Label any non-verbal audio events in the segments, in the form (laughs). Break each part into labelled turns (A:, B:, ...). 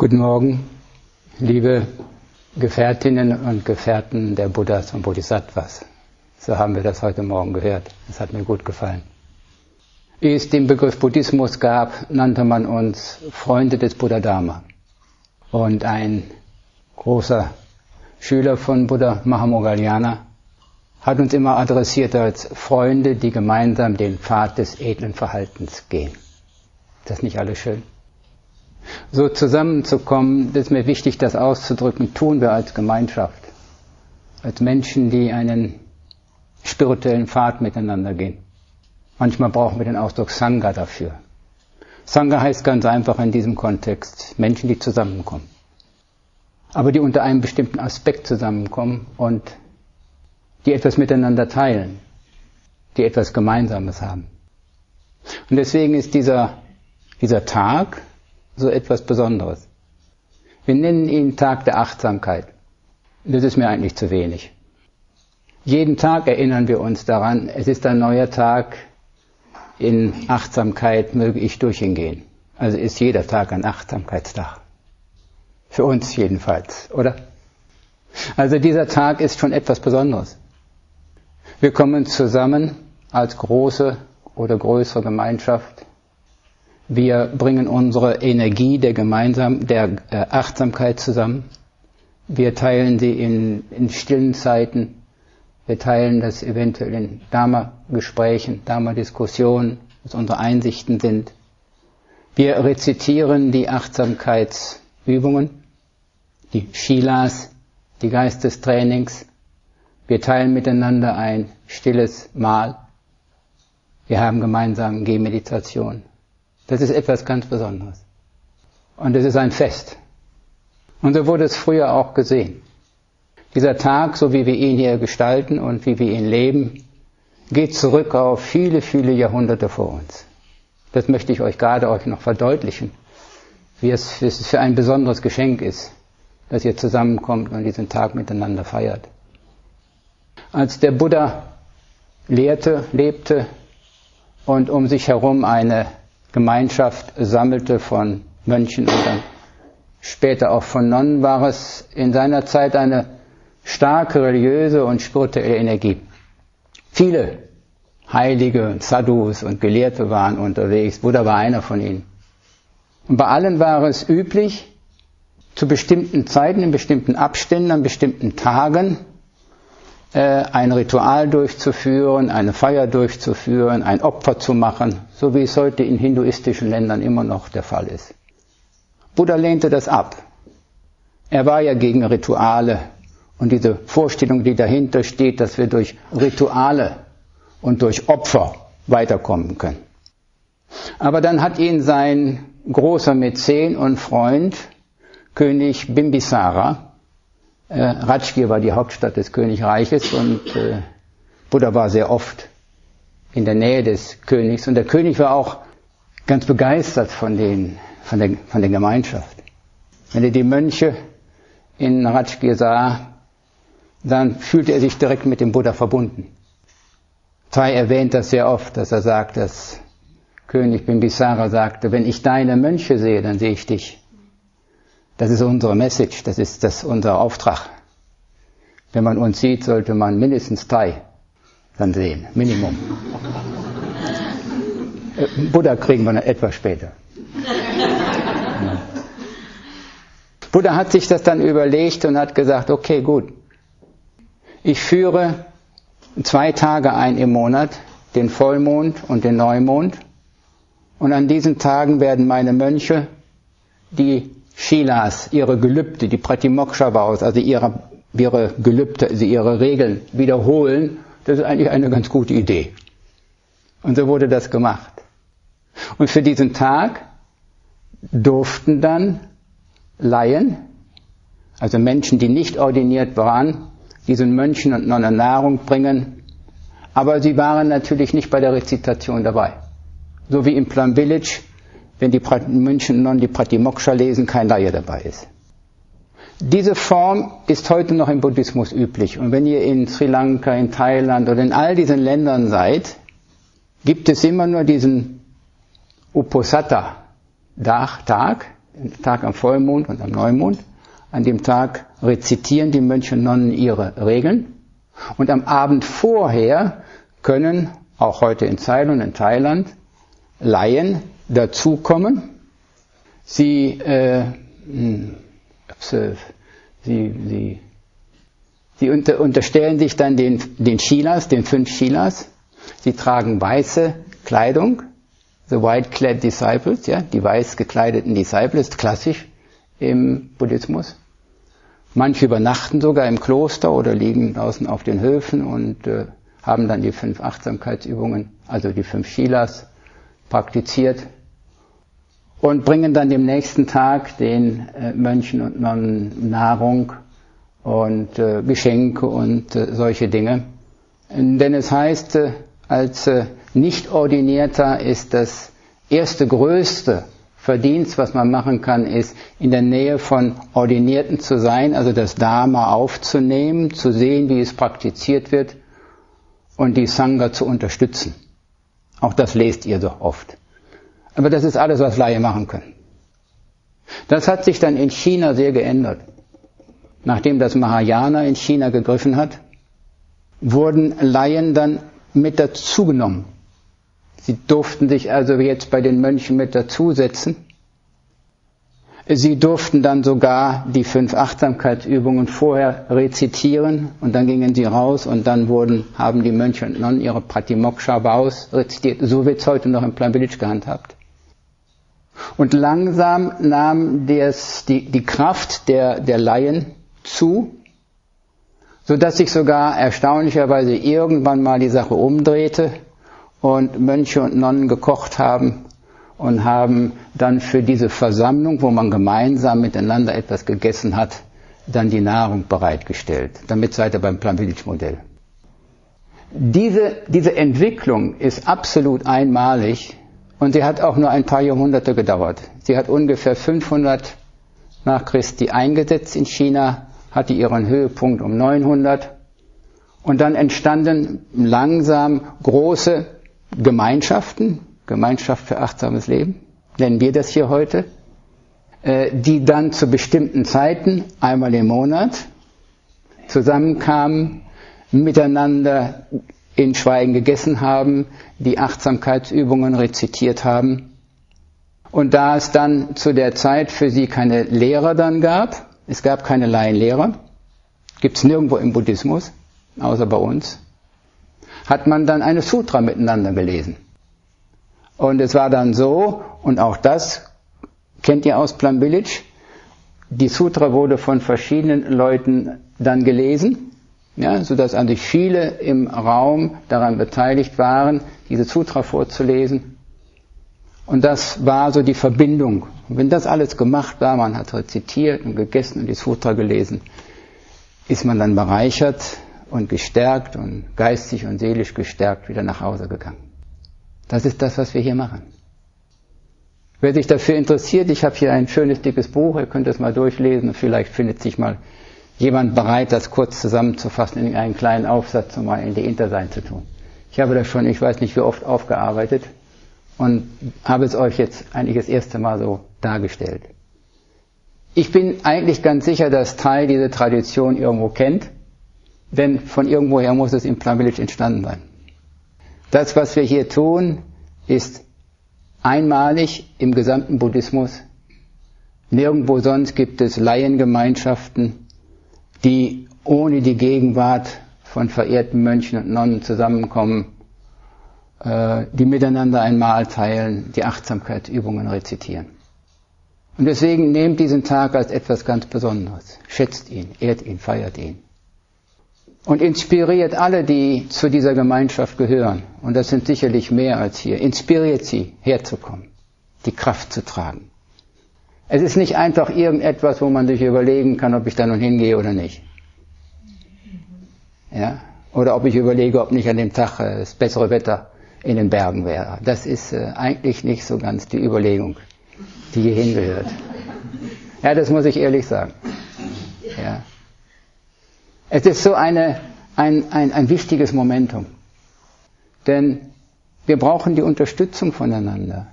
A: Guten Morgen, liebe Gefährtinnen und Gefährten der Buddhas und Bodhisattvas. So haben wir das heute Morgen gehört. Das hat mir gut gefallen. Ehe es den Begriff Buddhismus gab, nannte man uns Freunde des Buddha Dharma. Und ein großer Schüler von Buddha Mahamoggallana hat uns immer adressiert als Freunde, die gemeinsam den Pfad des edlen Verhaltens gehen. Ist das nicht alles schön? So zusammenzukommen, das ist mir wichtig, das auszudrücken, tun wir als Gemeinschaft, als Menschen, die einen spirituellen Pfad miteinander gehen. Manchmal brauchen wir den Ausdruck Sangha dafür. Sangha heißt ganz einfach in diesem Kontext Menschen, die zusammenkommen. Aber die unter einem bestimmten Aspekt zusammenkommen und die etwas miteinander teilen, die etwas Gemeinsames haben. Und deswegen ist dieser, dieser Tag, so etwas Besonderes. Wir nennen ihn Tag der Achtsamkeit. Das ist mir eigentlich zu wenig. Jeden Tag erinnern wir uns daran, es ist ein neuer Tag, in Achtsamkeit möge ich durch ihn gehen. Also ist jeder Tag ein Achtsamkeitstag. Für uns jedenfalls, oder? Also dieser Tag ist schon etwas Besonderes. Wir kommen zusammen als große oder größere Gemeinschaft wir bringen unsere Energie der gemeinsam, der äh, Achtsamkeit zusammen. Wir teilen sie in, in stillen Zeiten. Wir teilen das eventuell in Dharma-Gesprächen, Dharma-Diskussionen, was unsere Einsichten sind. Wir rezitieren die Achtsamkeitsübungen, die Shilas, die Geistestrainings. Wir teilen miteinander ein stilles Mahl. Wir haben gemeinsam Gehmeditation. Das ist etwas ganz Besonderes. Und es ist ein Fest. Und so wurde es früher auch gesehen. Dieser Tag, so wie wir ihn hier gestalten und wie wir ihn leben, geht zurück auf viele, viele Jahrhunderte vor uns. Das möchte ich euch gerade euch noch verdeutlichen, wie es, für ein besonderes Geschenk ist, dass ihr zusammenkommt und diesen Tag miteinander feiert. Als der Buddha lehrte, lebte und um sich herum eine Gemeinschaft sammelte von Mönchen und dann später auch von Nonnen, war es in seiner Zeit eine starke religiöse und spirituelle Energie. Viele Heilige, Sadhus und Gelehrte waren unterwegs. Buddha war einer von ihnen. Und bei allen war es üblich, zu bestimmten Zeiten, in bestimmten Abständen, an bestimmten Tagen ein Ritual durchzuführen, eine Feier durchzuführen, ein Opfer zu machen, so wie es heute in hinduistischen Ländern immer noch der Fall ist. Buddha lehnte das ab. Er war ja gegen Rituale und diese Vorstellung, die dahinter steht, dass wir durch Rituale und durch Opfer weiterkommen können. Aber dann hat ihn sein großer Mäzen und Freund, König Bimbisara, äh, Rajgir war die Hauptstadt des Königreiches und äh, Buddha war sehr oft in der Nähe des Königs und der König war auch ganz begeistert von, den, von, der, von der Gemeinschaft. Wenn er die Mönche in Rajgir sah, dann fühlte er sich direkt mit dem Buddha verbunden. Tai erwähnt das sehr oft, dass er sagt, dass König Bimbisara sagte, wenn ich deine Mönche sehe, dann sehe ich dich. Das ist unsere Message, das ist das unser Auftrag. Wenn man uns sieht, sollte man mindestens drei dann sehen, Minimum. Äh, Buddha kriegen wir etwas später. Buddha hat sich das dann überlegt und hat gesagt, okay, gut, ich führe zwei Tage ein im Monat, den Vollmond und den Neumond, und an diesen Tagen werden meine Mönche die Shilas, ihre Gelübde, die Pratimoksha Vows, also ihre, ihre Gelübde, also ihre Regeln wiederholen, das ist eigentlich eine ganz gute Idee. Und so wurde das gemacht. Und für diesen Tag durften dann Laien, also Menschen, die nicht ordiniert waren, diesen Mönchen und Nonnen Nahrung bringen, aber sie waren natürlich nicht bei der Rezitation dabei. So wie im Plum Village wenn die München non die Pratimoksha lesen, kein Laie dabei ist. Diese Form ist heute noch im Buddhismus üblich. Und wenn ihr in Sri Lanka, in Thailand oder in all diesen Ländern seid, gibt es immer nur diesen Uposatha Tag, Tag am Vollmond und am Neumond. An dem Tag rezitieren die Mönche und Nonnen ihre Regeln. Und am Abend vorher können, auch heute in Ceylon, in Thailand, Laien dazukommen. Sie, äh, hm, sie, sie, sie unter, unterstellen sich dann den, den Shilas, den fünf Shilas. Sie tragen weiße Kleidung, the white clad disciples, ja, die weiß gekleideten Disciples, ist klassisch im Buddhismus. Manche übernachten sogar im Kloster oder liegen draußen auf den Höfen und äh, haben dann die fünf Achtsamkeitsübungen, also die fünf Shilas, praktiziert und bringen dann dem nächsten Tag den äh, Mönchen und Nonnen Nahrung und äh, Geschenke und äh, solche Dinge. Denn es heißt, als Nicht-Ordinierter ist das erste größte Verdienst, was man machen kann, ist, in der Nähe von Ordinierten zu sein, also das Dharma aufzunehmen, zu sehen, wie es praktiziert wird und die Sangha zu unterstützen. Auch das lest ihr doch oft. Aber das ist alles, was Laie machen können. Das hat sich dann in China sehr geändert. Nachdem das Mahayana in China gegriffen hat, wurden Laien dann mit dazugenommen. Sie durften sich also jetzt bei den Mönchen mit dazusetzen. Sie durften dann sogar die fünf Achtsamkeitsübungen vorher rezitieren und dann gingen sie raus und dann wurden, haben die Mönche und Nonnen ihre Pratimoksha Baus rezitiert. So wird es heute noch im Plan Village gehandhabt. Und langsam nahm des, die, die Kraft der, der Laien zu, so dass sich sogar erstaunlicherweise irgendwann mal die Sache umdrehte und Mönche und Nonnen gekocht haben und haben dann für diese Versammlung, wo man gemeinsam miteinander etwas gegessen hat, dann die Nahrung bereitgestellt. Damit seid ihr beim Plan Village Modell. Diese, diese Entwicklung ist absolut einmalig und sie hat auch nur ein paar Jahrhunderte gedauert. Sie hat ungefähr 500 nach Christi eingesetzt in China, hatte ihren Höhepunkt um 900 und dann entstanden langsam große Gemeinschaften, Gemeinschaft für achtsames Leben, nennen wir das hier heute, äh, die dann zu bestimmten Zeiten, einmal im Monat, zusammenkamen, miteinander in Schweigen gegessen haben, die Achtsamkeitsübungen rezitiert haben. Und da es dann zu der Zeit für sie keine Lehrer dann gab, es gab keine Laienlehrer, gibt es nirgendwo im Buddhismus, außer bei uns, hat man dann eine Sutra miteinander gelesen. Und es war dann so, und auch das kennt ihr aus Plum Village, die Sutra wurde von verschiedenen Leuten dann gelesen, ja, sodass an sich viele im Raum daran beteiligt waren, diese Sutra vorzulesen. Und das war so die Verbindung. Und wenn das alles gemacht war, man hat rezitiert und gegessen und die Sutra gelesen, ist man dann bereichert und gestärkt und geistig und seelisch gestärkt wieder nach Hause gegangen. Das ist das, was wir hier machen. Wer sich dafür interessiert, ich habe hier ein schönes dickes Buch, ihr könnt es mal durchlesen und vielleicht findet sich mal jemand bereit, das kurz zusammenzufassen in einen kleinen Aufsatz und mal in die Intersein zu tun. Ich habe das schon, ich weiß nicht wie oft aufgearbeitet und habe es euch jetzt eigentlich das erste Mal so dargestellt. Ich bin eigentlich ganz sicher, dass Teil diese Tradition irgendwo kennt denn von irgendwoher muss es im Plum Village entstanden sein. Das, was wir hier tun, ist einmalig im gesamten Buddhismus. Nirgendwo sonst gibt es Laiengemeinschaften, die ohne die Gegenwart von verehrten Mönchen und Nonnen zusammenkommen, äh, die miteinander ein Mahl teilen, die Achtsamkeitsübungen rezitieren. Und deswegen nehmt diesen Tag als etwas ganz Besonderes. Schätzt ihn, ehrt ihn, feiert ihn und inspiriert alle, die zu dieser Gemeinschaft gehören, und das sind sicherlich mehr als hier, inspiriert sie, herzukommen, die Kraft zu tragen. Es ist nicht einfach irgendetwas, wo man sich überlegen kann, ob ich da nun hingehe oder nicht. Ja? Oder ob ich überlege, ob nicht an dem Tag äh, das bessere Wetter in den Bergen wäre. Das ist äh, eigentlich nicht so ganz die Überlegung, die hier hingehört. Ja, das muss ich ehrlich sagen. Ja. Es ist so eine, ein, ein, ein wichtiges Momentum. Denn wir brauchen die Unterstützung voneinander.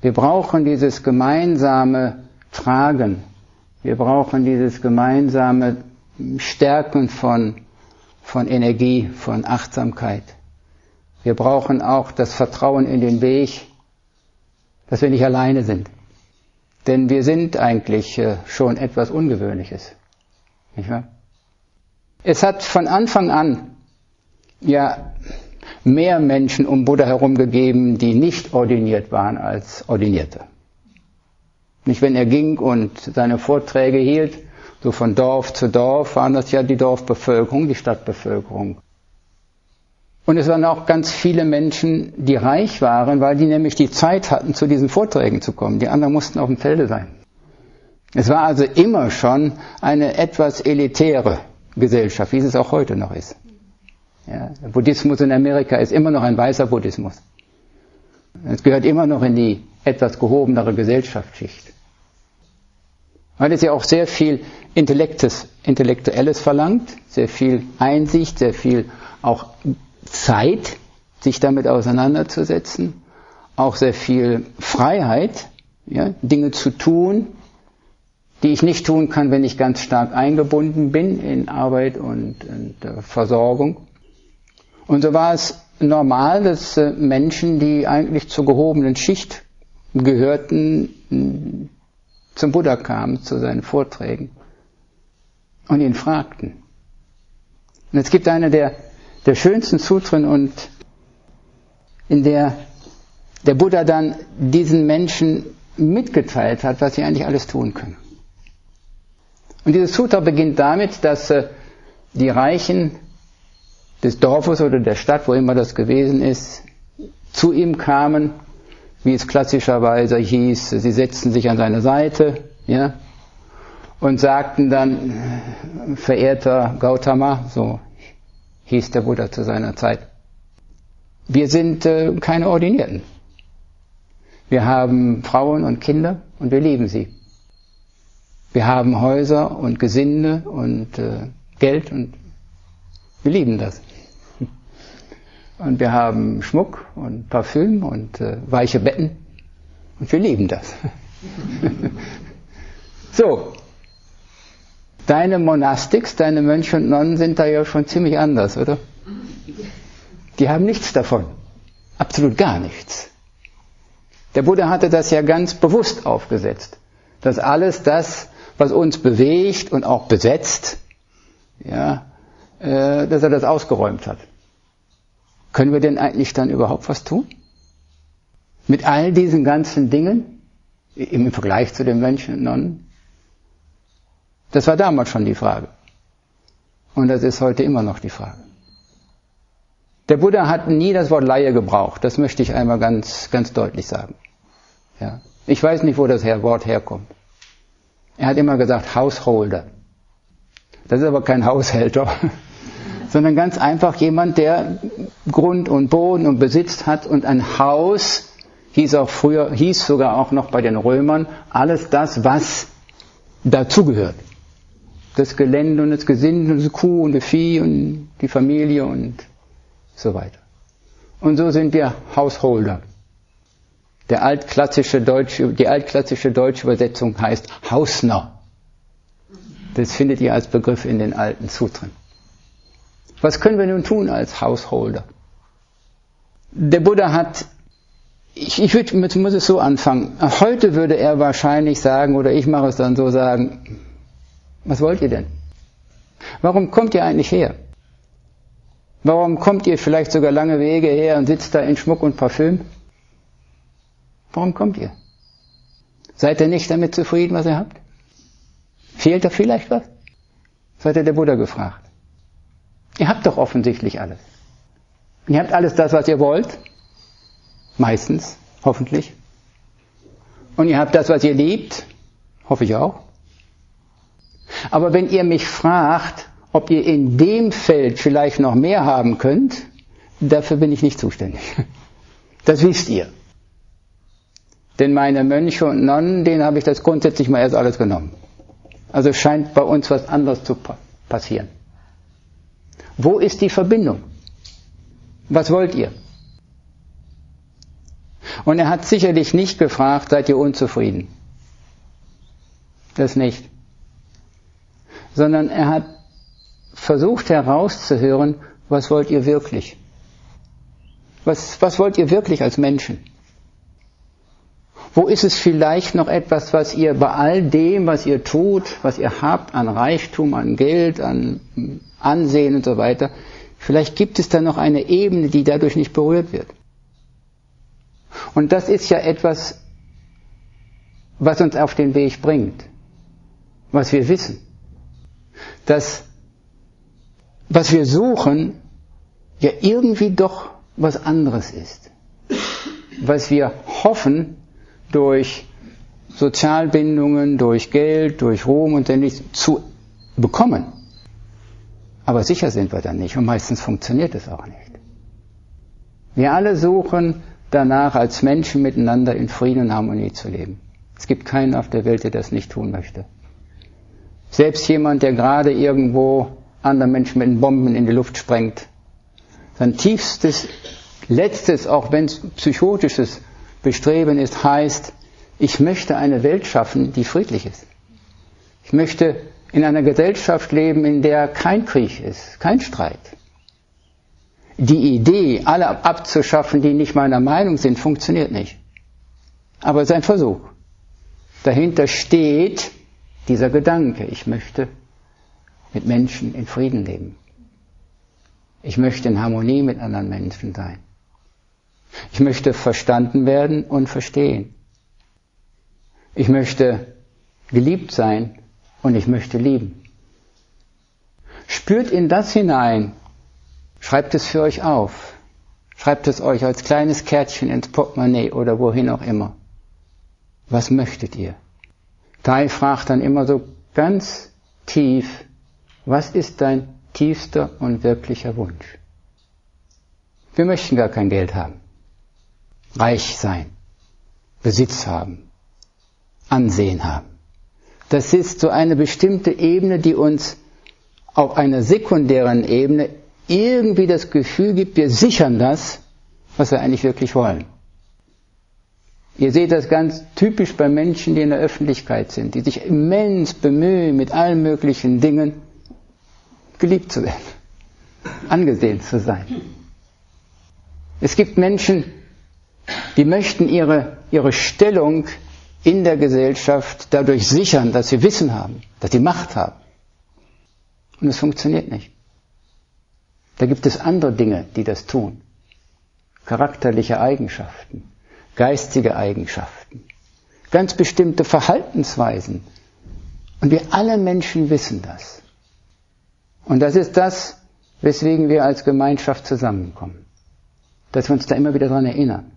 A: Wir brauchen dieses gemeinsame Tragen. Wir brauchen dieses gemeinsame Stärken von, von Energie, von Achtsamkeit. Wir brauchen auch das Vertrauen in den Weg, dass wir nicht alleine sind. Denn wir sind eigentlich äh, schon etwas Ungewöhnliches. Nicht wahr? Es hat von Anfang an ja mehr Menschen um Buddha herum gegeben, die nicht ordiniert waren als Ordinierte. Nicht, wenn er ging und seine Vorträge hielt, so von Dorf zu Dorf, waren das ja die Dorfbevölkerung, die Stadtbevölkerung. Und es waren auch ganz viele Menschen, die reich waren, weil die nämlich die Zeit hatten, zu diesen Vorträgen zu kommen. Die anderen mussten auf dem Felde sein. Es war also immer schon eine etwas elitäre Gesellschaft, wie es auch heute noch ist. Ja, der Buddhismus in Amerika ist immer noch ein weißer Buddhismus. Es gehört immer noch in die etwas gehobenere Gesellschaftsschicht. Weil es ja auch sehr viel Intellektes, Intellektuelles verlangt, sehr viel Einsicht, sehr viel auch Zeit, sich damit auseinanderzusetzen, auch sehr viel Freiheit, ja, Dinge zu tun, die ich nicht tun kann, wenn ich ganz stark eingebunden bin in Arbeit und, und äh, Versorgung. Und so war es normal, dass äh, Menschen, die eigentlich zur gehobenen Schicht gehörten, zum Buddha kamen, zu seinen Vorträgen und ihn fragten. Und es gibt eine der, der schönsten Sutren und in der der Buddha dann diesen Menschen mitgeteilt hat, was sie eigentlich alles tun können. Und dieses Sutra beginnt damit, dass äh, die Reichen des Dorfes oder der Stadt, wo immer das gewesen ist, zu ihm kamen wie es klassischerweise hieß, sie setzten sich an seine Seite, ja, und sagten dann, verehrter Gautama, so hieß der Buddha zu seiner Zeit, wir sind äh, keine Ordinierten. Wir haben Frauen und Kinder und wir lieben sie. Wir haben Häuser und Gesinde und äh, Geld und wir lieben das. Und wir haben Schmuck und Parfüm und äh, weiche Betten. Und wir lieben das. (laughs) so. Deine Monastiks, deine Mönche und Nonnen sind da ja schon ziemlich anders, oder? Die haben nichts davon. Absolut gar nichts. Der Buddha hatte das ja ganz bewusst aufgesetzt. Dass alles das, was uns bewegt und auch besetzt, ja, äh, dass er das ausgeräumt hat. Können wir denn eigentlich dann überhaupt was tun? Mit all diesen ganzen Dingen im Vergleich zu den Mönchen und Nonnen? Das war damals schon die Frage. Und das ist heute immer noch die Frage. Der Buddha hat nie das Wort Laie gebraucht. Das möchte ich einmal ganz, ganz deutlich sagen. Ja. Ich weiß nicht, wo das Wort herkommt. Er hat immer gesagt Householder. Das ist aber kein Haushälter, (laughs) sondern ganz einfach jemand, der Grund und Boden und Besitz hat und ein Haus, hieß auch früher, hieß sogar auch noch bei den Römern, alles das, was dazugehört. Das Gelände und das Gesinde und das Kuh und das Vieh und die Familie und so weiter. Und so sind wir Hausholder. Der altklassische deutsche, die altklassische deutsche Übersetzung heißt Hausner. Das findet ihr als Begriff in den alten Sutren. Was können wir nun tun als Hausholder? Der Buddha hat, ich, ich würd, muss es so anfangen, heute würde er wahrscheinlich sagen, oder ich mache es dann so sagen, was wollt ihr denn? Warum kommt ihr eigentlich her? Warum kommt ihr vielleicht sogar lange Wege her und sitzt da in Schmuck und Parfüm? Warum kommt ihr? Seid ihr nicht damit zufrieden, was ihr habt? Fehlt da vielleicht was? Das hat der Buddha gefragt. Ihr habt doch offensichtlich alles. Ihr habt alles das, was ihr wollt. Meistens, hoffentlich. Und ihr habt das, was ihr liebt. Hoffe ich auch. Aber wenn ihr mich fragt, ob ihr in dem Feld vielleicht noch mehr haben könnt, dafür bin ich nicht zuständig. (laughs) Das wisst ihr. Denn meine Mönche und Nonnen, denen habe ich das grundsätzlich mal erst alles genommen. Also scheint bei uns was anderes zu passieren. Wo ist die Verbindung? Was wollt ihr? Und er hat sicherlich nicht gefragt, seid ihr unzufrieden? Das nicht. Sondern er hat versucht herauszuhören, was wollt ihr wirklich? Was, was wollt ihr wirklich als Menschen? Wo ist es vielleicht noch etwas, was ihr bei all dem, was ihr tut, was ihr habt an Reichtum, an Geld, an Ansehen und so weiter, vielleicht gibt es da noch eine Ebene, die dadurch nicht berührt wird. Und das ist ja etwas, was uns auf den Weg bringt, was wir wissen. Dass was wir suchen ja irgendwie doch was anderes ist. Was wir hoffen, durch Sozialbindungen, durch Geld, durch Ruhm und ähnliches zu bekommen. Aber sicher sind wir dann nicht und meistens funktioniert es auch nicht. Wir alle suchen danach, als Menschen miteinander in Frieden und Harmonie zu leben. Es gibt keinen auf der Welt, der das nicht tun möchte. Selbst jemand, der gerade irgendwo anderen Menschen mit Bomben in die Luft sprengt. Sein tiefstes, letztes, auch wenn es psychotisches Bestreben ist, heißt, ich möchte eine Welt schaffen, die friedlich ist. Ich möchte in einer Gesellschaft leben, in der kein Krieg ist, kein Streit. Die Idee, alle abzuschaffen, die nicht meiner Meinung sind, funktioniert nicht. Aber es ist ein Versuch. Dahinter steht dieser Gedanke, ich möchte mit Menschen in Frieden leben. Ich möchte in Harmonie mit anderen Menschen sein. Ich möchte verstanden werden und verstehen. Ich möchte geliebt sein und ich möchte lieben. Spürt in das hinein, schreibt es für euch auf, schreibt es euch als kleines Kärtchen ins Portemonnaie oder wohin auch immer. Was möchtet ihr? Dai fragt dann immer so ganz tief, was ist dein tiefster und wirklicher Wunsch? Wir möchten gar kein Geld haben, reich sein, Besitz haben, Ansehen haben. Das ist so eine bestimmte Ebene, die uns auf einer sekundären Ebene irgendwie das Gefühl gibt, wir sichern das, was wir eigentlich wirklich wollen. Ihr seht das ganz typisch bei Menschen, die in der Öffentlichkeit sind, die sich immens bemühen mit allen möglichen Dingen, geliebt zu werden, (laughs) angesehen zu sein. Es gibt Menschen, die möchten ihre, ihre Stellung in der Gesellschaft dadurch sichern, dass sie Wissen haben, dass sie Macht haben. Und es funktioniert nicht. Da gibt es andere Dinge, die das tun. Charakterliche Eigenschaften, geistige Eigenschaften, ganz bestimmte Verhaltensweisen. Und wir alle Menschen wissen das. Und das ist das, weswegen wir als Gemeinschaft zusammenkommen. Dass wir uns da immer wieder dran erinnern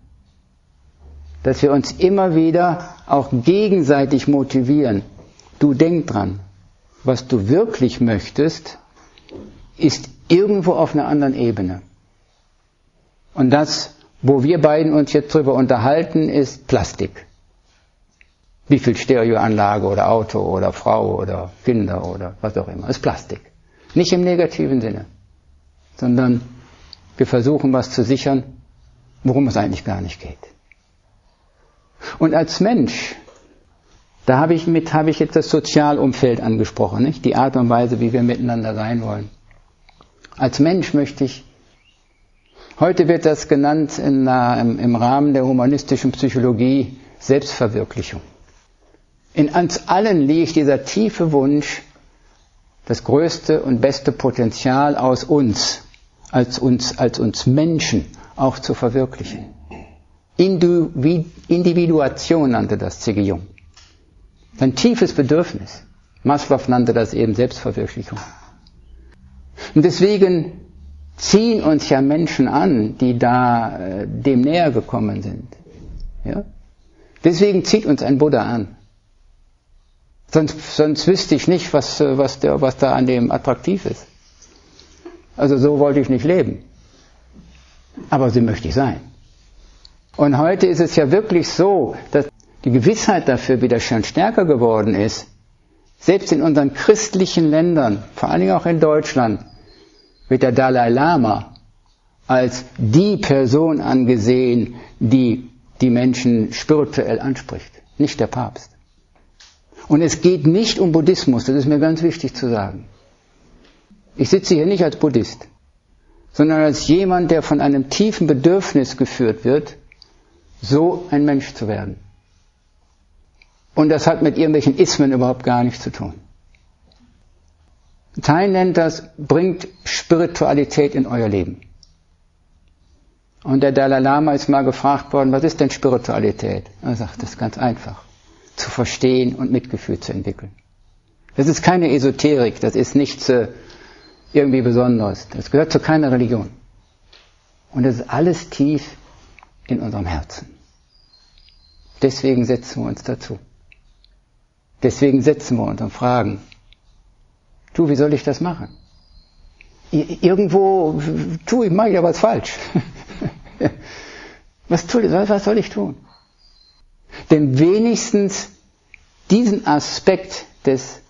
A: dass wir uns immer wieder auch gegenseitig motivieren. Du denk dran, was du wirklich möchtest, ist irgendwo auf einer anderen Ebene. Und das, wo wir beiden uns jetzt drüber unterhalten, ist Plastik. Wie viel Stereoanlage oder Auto oder Frau oder Kinder oder was auch immer, ist Plastik. Nicht im negativen Sinne, sondern wir versuchen was zu sichern, worum es eigentlich gar nicht geht. Und als Mensch, da habe ich mit, habe ich jetzt das Sozialumfeld angesprochen, nicht? Die Art und Weise, wie wir miteinander sein wollen. Als Mensch möchte ich, heute wird das genannt in, im, im Rahmen der humanistischen Psychologie Selbstverwirklichung. In uns allen liegt dieser tiefe Wunsch, das größte und beste Potenzial aus uns, als uns, als uns Menschen auch zu verwirklichen. Individuation nannte das C.G. Jung. Ein tiefes Bedürfnis. Maslow nannte das eben Selbstverwirklichung. Und deswegen ziehen uns ja Menschen an, die da äh, dem näher gekommen sind. Ja? Deswegen zieht uns ein Buddha an. Sonst, sonst wüsste ich nicht, was, äh, was, der, was da an dem attraktiv ist. Also so wollte ich nicht leben. Aber so möchte ich sein. Und heute ist es ja wirklich so, dass die Gewissheit dafür wieder schon stärker geworden ist. Selbst in unseren christlichen Ländern, vor allen Dingen auch in Deutschland, wird der Dalai Lama als die Person angesehen, die die Menschen spirituell anspricht, nicht der Papst. Und es geht nicht um Buddhismus, das ist mir ganz wichtig zu sagen. Ich sitze hier nicht als Buddhist, sondern als jemand, der von einem tiefen Bedürfnis geführt wird, so ein Mensch zu werden. Und das hat mit irgendwelchen Ismen überhaupt gar nichts zu tun. Tai nennt das, bringt Spiritualität in euer Leben. Und der Dalai Lama ist mal gefragt worden, was ist denn Spiritualität? Er sagt, das ist ganz einfach. Zu verstehen und Mitgefühl zu entwickeln. Das ist keine Esoterik, das ist nichts äh, irgendwie Besonderes. Das gehört zu keiner Religion. Und das ist alles tief in unserem Herzen. Deswegen setzen wir uns dazu. Deswegen setzen wir uns und fragen, du, wie soll ich das machen? Irgendwo tu ich, mache ich ja was falsch. (laughs) was, tue, was soll ich tun? Denn wenigstens diesen Aspekt des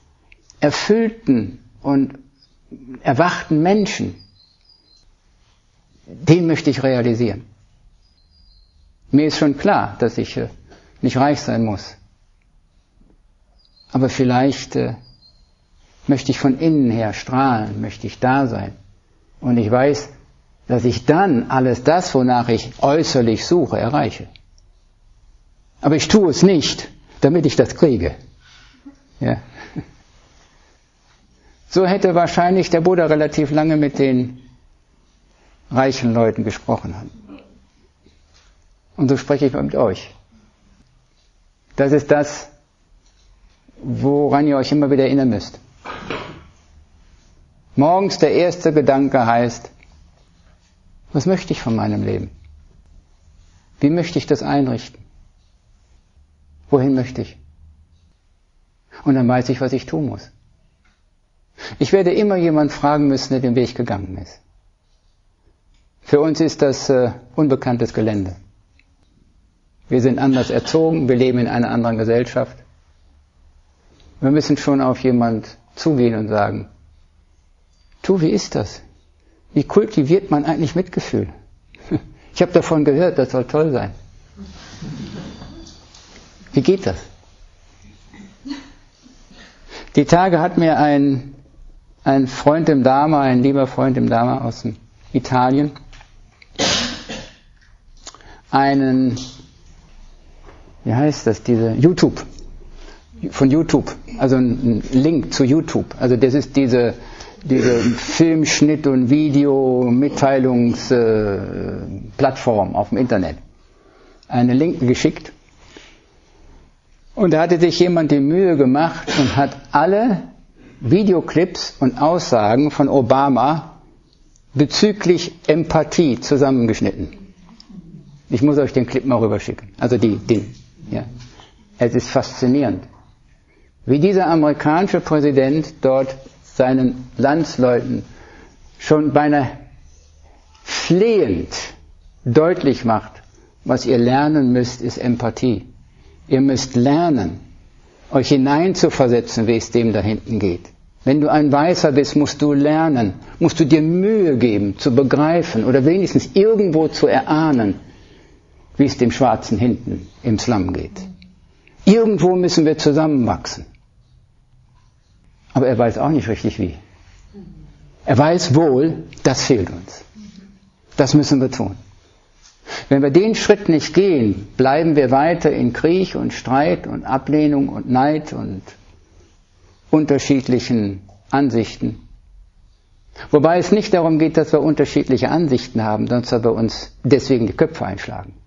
A: erfüllten und erwachten Menschen, den möchte ich realisieren. Mir ist schon klar, dass ich äh, nicht reich sein muss. Aber vielleicht äh, möchte ich von innen her strahlen, möchte ich da sein. Und ich weiß, dass ich dann alles das, wonach ich äußerlich suche, erreiche. Aber ich tue es nicht, damit ich das kriege. Ja. (laughs) So hätte wahrscheinlich der Buddha relativ lange mit den reichen Leuten gesprochen. Und so spreche ich mit euch. Das ist das, woran ihr euch immer wieder erinnern müsst. Morgens der erste Gedanke heißt, was möchte ich von meinem Leben? Wie möchte ich das einrichten? Wohin möchte ich? Und dann weiß ich, was ich tun muss. Ich werde immer jemand fragen müssen, der den Weg gegangen ist. Für uns ist das äh, unbekanntes Gelände. Wir sind anders erzogen, wir leben in einer anderen Gesellschaft. Wir müssen schon auf jemand zugehen und sagen, du, wie ist das? Wie kultiviert man eigentlich Mitgefühl? (laughs) Ich habe davon gehört, das soll toll sein. Wie geht das? Die Tage hat mir ein, ein Freund im Dharma, ein lieber Freund im Dharma aus Italien, einen, wie heißt das, diese YouTube, von YouTube, also ein Link zu YouTube. Also das ist diese, diese Filmschnitt- und Video-Mitteilungsplattform auf dem Internet. Einen Link geschickt und da hatte sich jemand die Mühe gemacht und hat alle Videoclips und Aussagen von Obama bezüglich Empathie zusammengeschnitten. Ich muss euch den Clip mal rüberschicken. Also die, den, ja. Es ist faszinierend, wie dieser amerikanische Präsident dort seinen Landsleuten schon beinahe flehend deutlich macht, was ihr lernen müsst, ist Empathie. Ihr müsst lernen, euch hineinzuversetzen, wie es dem da hinten geht. Wenn du ein Weißer bist, musst du lernen, musst du dir Mühe geben, zu begreifen oder wenigstens irgendwo zu erahnen, wie es dem Schwarzen hinten im Slum geht. Irgendwo müssen wir zusammenwachsen. Aber er weiß auch nicht richtig wie. Er weiß wohl, das fehlt uns. Das müssen wir tun. Wenn wir den Schritt nicht gehen, bleiben wir weiter in Krieg und Streit und Ablehnung und Neid und unterschiedlichen Ansichten. Wobei es nicht darum geht, dass wir unterschiedliche Ansichten haben, sondern dass wir uns deswegen die Köpfe einschlagen.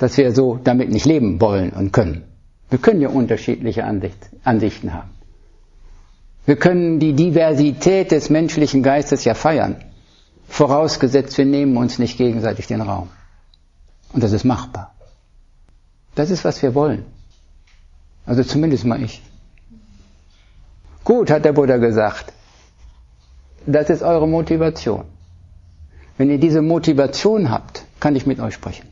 A: Dass wir so damit nicht leben wollen und können. Wir können ja unterschiedliche Ansichten haben. Wir können die Diversität des menschlichen Geistes ja feiern vorausgesetzt wir nehmen uns nicht gegenseitig den Raum. Und das ist machbar. Das ist, was wir wollen. Also zumindest mal ich. Gut, hat der Buddha gesagt. Das ist eure Motivation. Wenn ihr diese Motivation habt, kann ich mit euch sprechen.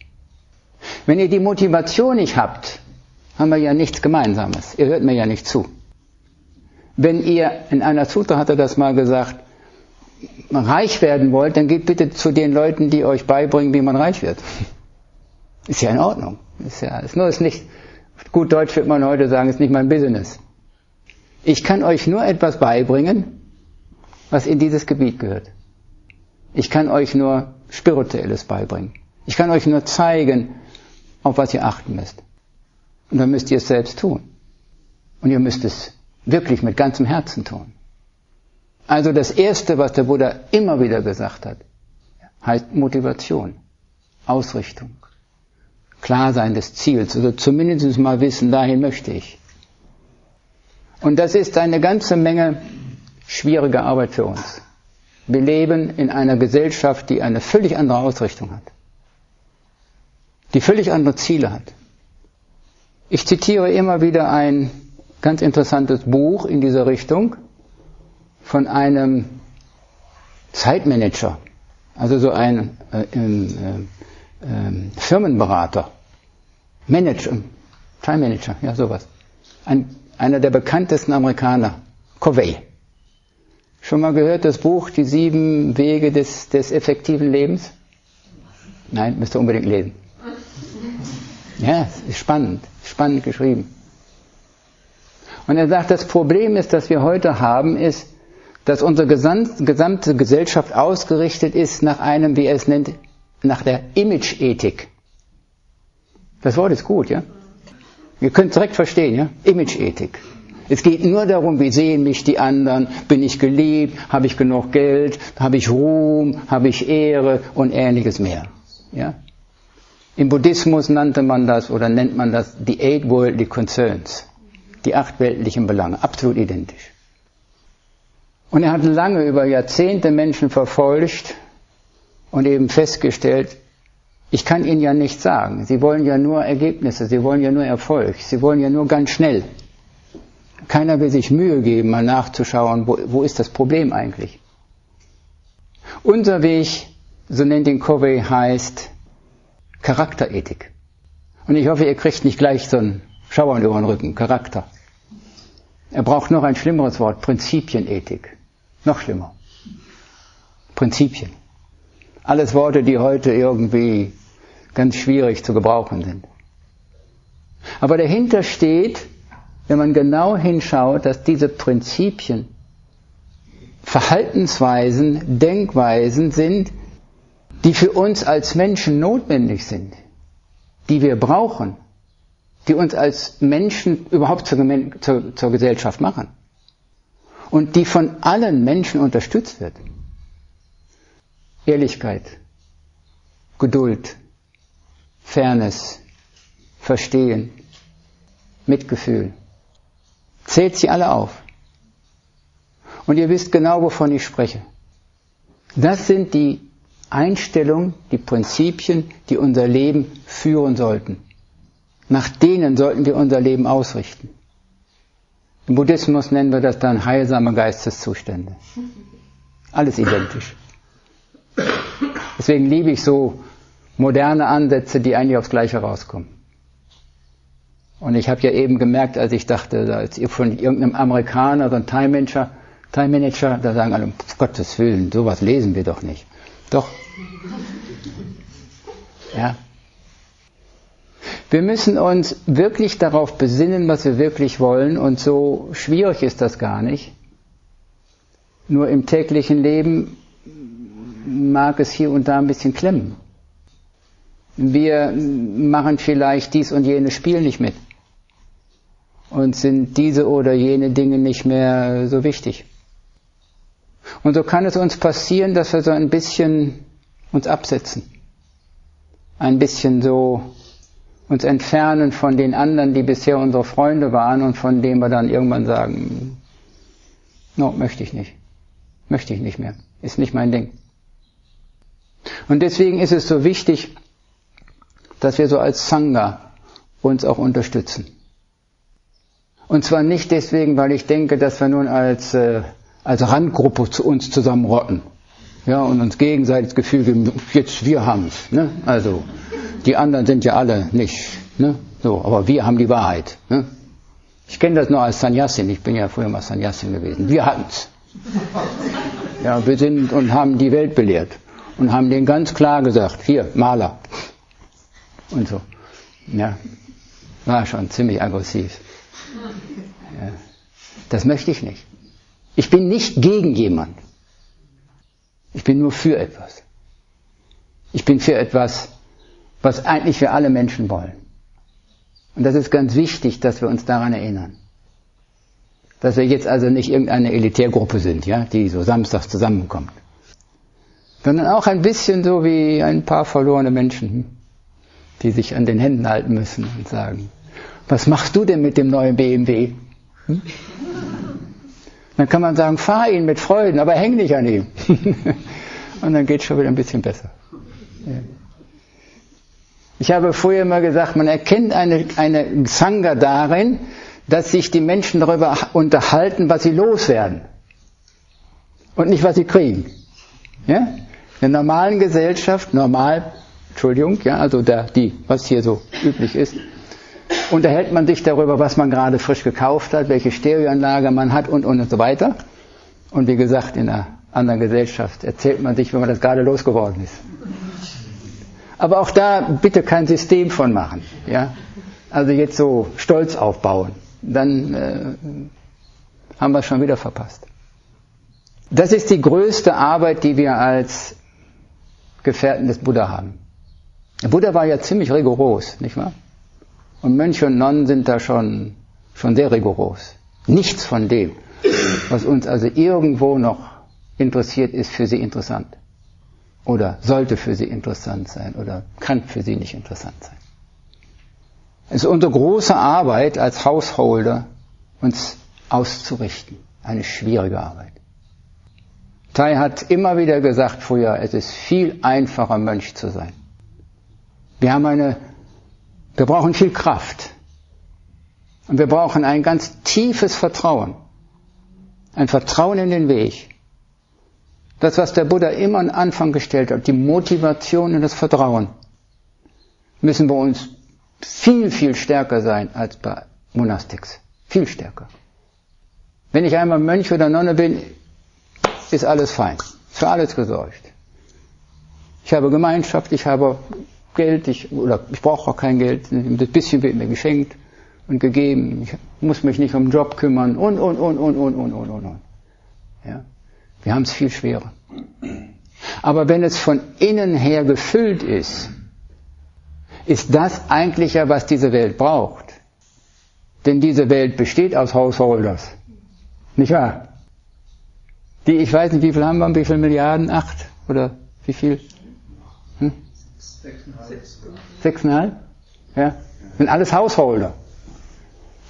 A: Wenn ihr die Motivation nicht habt, haben wir ja nichts Gemeinsames. Ihr hört mir ja nicht zu. Wenn ihr, in einer Sutra hat er das mal gesagt, reich werden wollt, dann geht bitte zu den Leuten, die euch beibringen, wie man reich wird. (laughs) Ist ja in Ordnung. Ist ja, ist nur ist nicht, gut Deutsch wird man heute sagen, ist nicht mein Business. Ich kann euch nur etwas beibringen, was in dieses Gebiet gehört. Ich kann euch nur Spirituelles beibringen. Ich kann euch nur zeigen, auf was ihr achten müsst. Und dann müsst ihr es selbst tun. Und ihr müsst es wirklich mit ganzem Herzen tun. Also das Erste, was der Buddha immer wieder gesagt hat, heißt Motivation, Ausrichtung, Klarsein des Ziels oder zumindest mal wissen, dahin möchte ich. Und das ist eine ganze Menge schwierige Arbeit für uns. Wir leben in einer Gesellschaft, die eine völlig andere Ausrichtung hat, die völlig andere Ziele hat. Ich zitiere immer wieder ein ganz interessantes Buch in dieser Richtung von einem Zeitmanager, also so ein äh, äh, äh, Firmenberater, Manager, Time Manager, ja sowas. Ein, einer der bekanntesten Amerikaner, Covey. Schon mal gehört das Buch Die sieben Wege des, des effektiven Lebens? Nein, müsst ihr unbedingt lesen. Ja, ist spannend, spannend geschrieben. Und er sagt, das Problem ist, das wir heute haben, ist, dass unsere gesamte Gesellschaft ausgerichtet ist nach einem, wie er es nennt, nach der Image-Ethik. Das Wort ist gut, ja? Ihr könnt es direkt verstehen, ja? Image-Ethik. Es geht nur darum, wie sehen mich die anderen, bin ich geliebt, habe ich genug Geld, habe ich Ruhm, habe ich Ehre und ähnliches mehr. Ja? Im Buddhismus nannte man das oder nennt man das die Eight Worldly Concerns, die acht weltlichen Belange, absolut identisch. Und er hat lange über Jahrzehnte Menschen verfolgt und eben festgestellt, ich kann Ihnen ja nichts sagen. Sie wollen ja nur Ergebnisse, Sie wollen ja nur Erfolg, Sie wollen ja nur ganz schnell. Keiner will sich Mühe geben, mal nachzuschauen, wo, wo ist das Problem eigentlich. Unser Weg, so nennt ihn Covey, heißt Charakterethik. Und ich hoffe, ihr kriegt nicht gleich so einen Schauer über den Rücken, Charakter. Er braucht noch ein schlimmeres Wort, Prinzipienethik. Noch schlimmer. Prinzipien. Alles Worte, die heute irgendwie ganz schwierig zu gebrauchen sind. Aber dahinter steht, wenn man genau hinschaut, dass diese Prinzipien Verhaltensweisen, Denkweisen sind, die für uns als Menschen notwendig sind, die wir brauchen, die uns als Menschen überhaupt zur, zur, zur Gesellschaft machen und die von allen Menschen unterstützt wird. Ehrlichkeit, Geduld, Fairness, Verstehen, Mitgefühl. Zählt sie alle auf. Und ihr wisst genau, wovon ich spreche. Das sind die Einstellungen, die Prinzipien, die unser Leben führen sollten. Nach denen sollten wir unser Leben ausrichten. Im Buddhismus nennen wir das dann heilsame Geisteszustände. Alles identisch. Deswegen liebe ich so moderne Ansätze, die eigentlich aufs Gleiche rauskommen. Und ich habe ja eben gemerkt, als ich dachte, da ist von irgendeinem Amerikaner oder ein Time Manager, Time Manager, da sagen alle, um Gottes Willen, sowas lesen wir doch nicht. Doch. Ja. Wir müssen uns wirklich darauf besinnen, was wir wirklich wollen, und so schwierig ist das gar nicht. Nur im täglichen Leben mag es hier und da ein bisschen klemmen. Wir machen vielleicht dies und jenes Spiel nicht mit und sind diese oder jene Dinge nicht mehr so wichtig. Und so kann es uns passieren, dass wir so ein bisschen uns absetzen, ein bisschen so uns entfernen von den anderen, die bisher unsere Freunde waren und von denen wir dann irgendwann sagen, no, möchte ich nicht, möchte ich nicht mehr, ist nicht mein Ding. Und deswegen ist es so wichtig, dass wir so als Sangha uns auch unterstützen. Und zwar nicht deswegen, weil ich denke, dass wir nun als, äh, als Randgruppe zu uns zusammenrotten. Ja, und uns gegenseitig das Gefühl geben, jetzt wir haben's. Ne? Also, die anderen sind ja alle nicht. Ne? So, aber wir haben die Wahrheit. Ne? Ich kenne das nur als Sannyasin, ich bin ja früher mal Sannyasin gewesen. Wir hatten's. Ja, wir sind und haben die Welt belehrt und haben denen ganz klar gesagt, hier, Maler, und so. Ja, war schon ziemlich aggressiv. Ja. Das möchte ich nicht. Ich bin nicht gegen jemand. Ich bin nur für etwas. Ich bin für etwas, was eigentlich wir alle Menschen wollen. Und das ist ganz wichtig, dass wir uns daran erinnern. Dass wir jetzt also nicht irgendeine Elitärgruppe sind, ja, die so samstags zusammenkommt. Sondern auch ein bisschen so wie ein paar verlorene Menschen, die sich an den Händen halten müssen und sagen, was machst du denn mit dem neuen BMW? Hm? Dann kann man sagen, fahr ihn mit Freuden, aber häng nicht an ihm. (laughs) und dann geht es schon wieder ein bisschen besser. Ich habe früher immer gesagt, man erkennt eine, eine Sangha darin, dass sich die Menschen darüber unterhalten, was sie loswerden. Und nicht, was sie kriegen. Ja? In der normalen Gesellschaft, normal, Entschuldigung, ja, also der, die, was hier so üblich ist, unterhält man sich darüber, was man gerade frisch gekauft hat, welche Stereoanlage man hat und, und, und so weiter. Und wie gesagt, in einer anderen Gesellschaft erzählt man sich, wenn man das gerade losgeworden ist. Aber auch da bitte kein System von machen. Ja? Also jetzt so Stolz aufbauen. Dann äh, haben wir es schon wieder verpasst. Das ist die größte Arbeit, die wir als Gefährten des Buddha haben. Der Buddha war ja ziemlich rigoros, nicht wahr? Und Mönche und Nonnen sind da schon, schon sehr rigoros. Nichts von dem, was uns also irgendwo noch interessiert, ist für sie interessant oder sollte für sie interessant sein oder kann für sie nicht interessant sein. Es ist unsere große Arbeit als Hausholder, uns auszurichten. Eine schwierige Arbeit. Tai hat immer wieder gesagt früher, es ist viel einfacher, Mönch zu sein. Wir haben eine, wir brauchen viel Kraft. Und wir brauchen ein ganz tiefes Vertrauen. Ein Vertrauen in den Weg. Das, was der Buddha immer an Anfang gestellt hat, die Motivation und das Vertrauen, müssen bei uns viel, viel stärker sein als bei Monastics. Viel stärker. Wenn ich einmal Mönch oder Nonne bin, ist alles fein. Für alles gesorgt. Ich habe Gemeinschaft, ich habe Geld, ich, oder ich brauche auch kein Geld. Das bisschen wird mir geschenkt und gegeben. Ich muss mich nicht um den Job kümmern und, und, und, und, und, und, und, und. Ja. Wir haben es viel schwerer. Aber wenn es von innen her gefüllt ist, ist das eigentlich ja, was diese Welt braucht. Denn diese Welt besteht aus Householders. Nicht wahr? Die, ich weiß nicht, wie viel haben wir, wie viele Milliarden? Acht? Oder wie viel? Sechseinhalb? Ja. Sind alles Hausholder.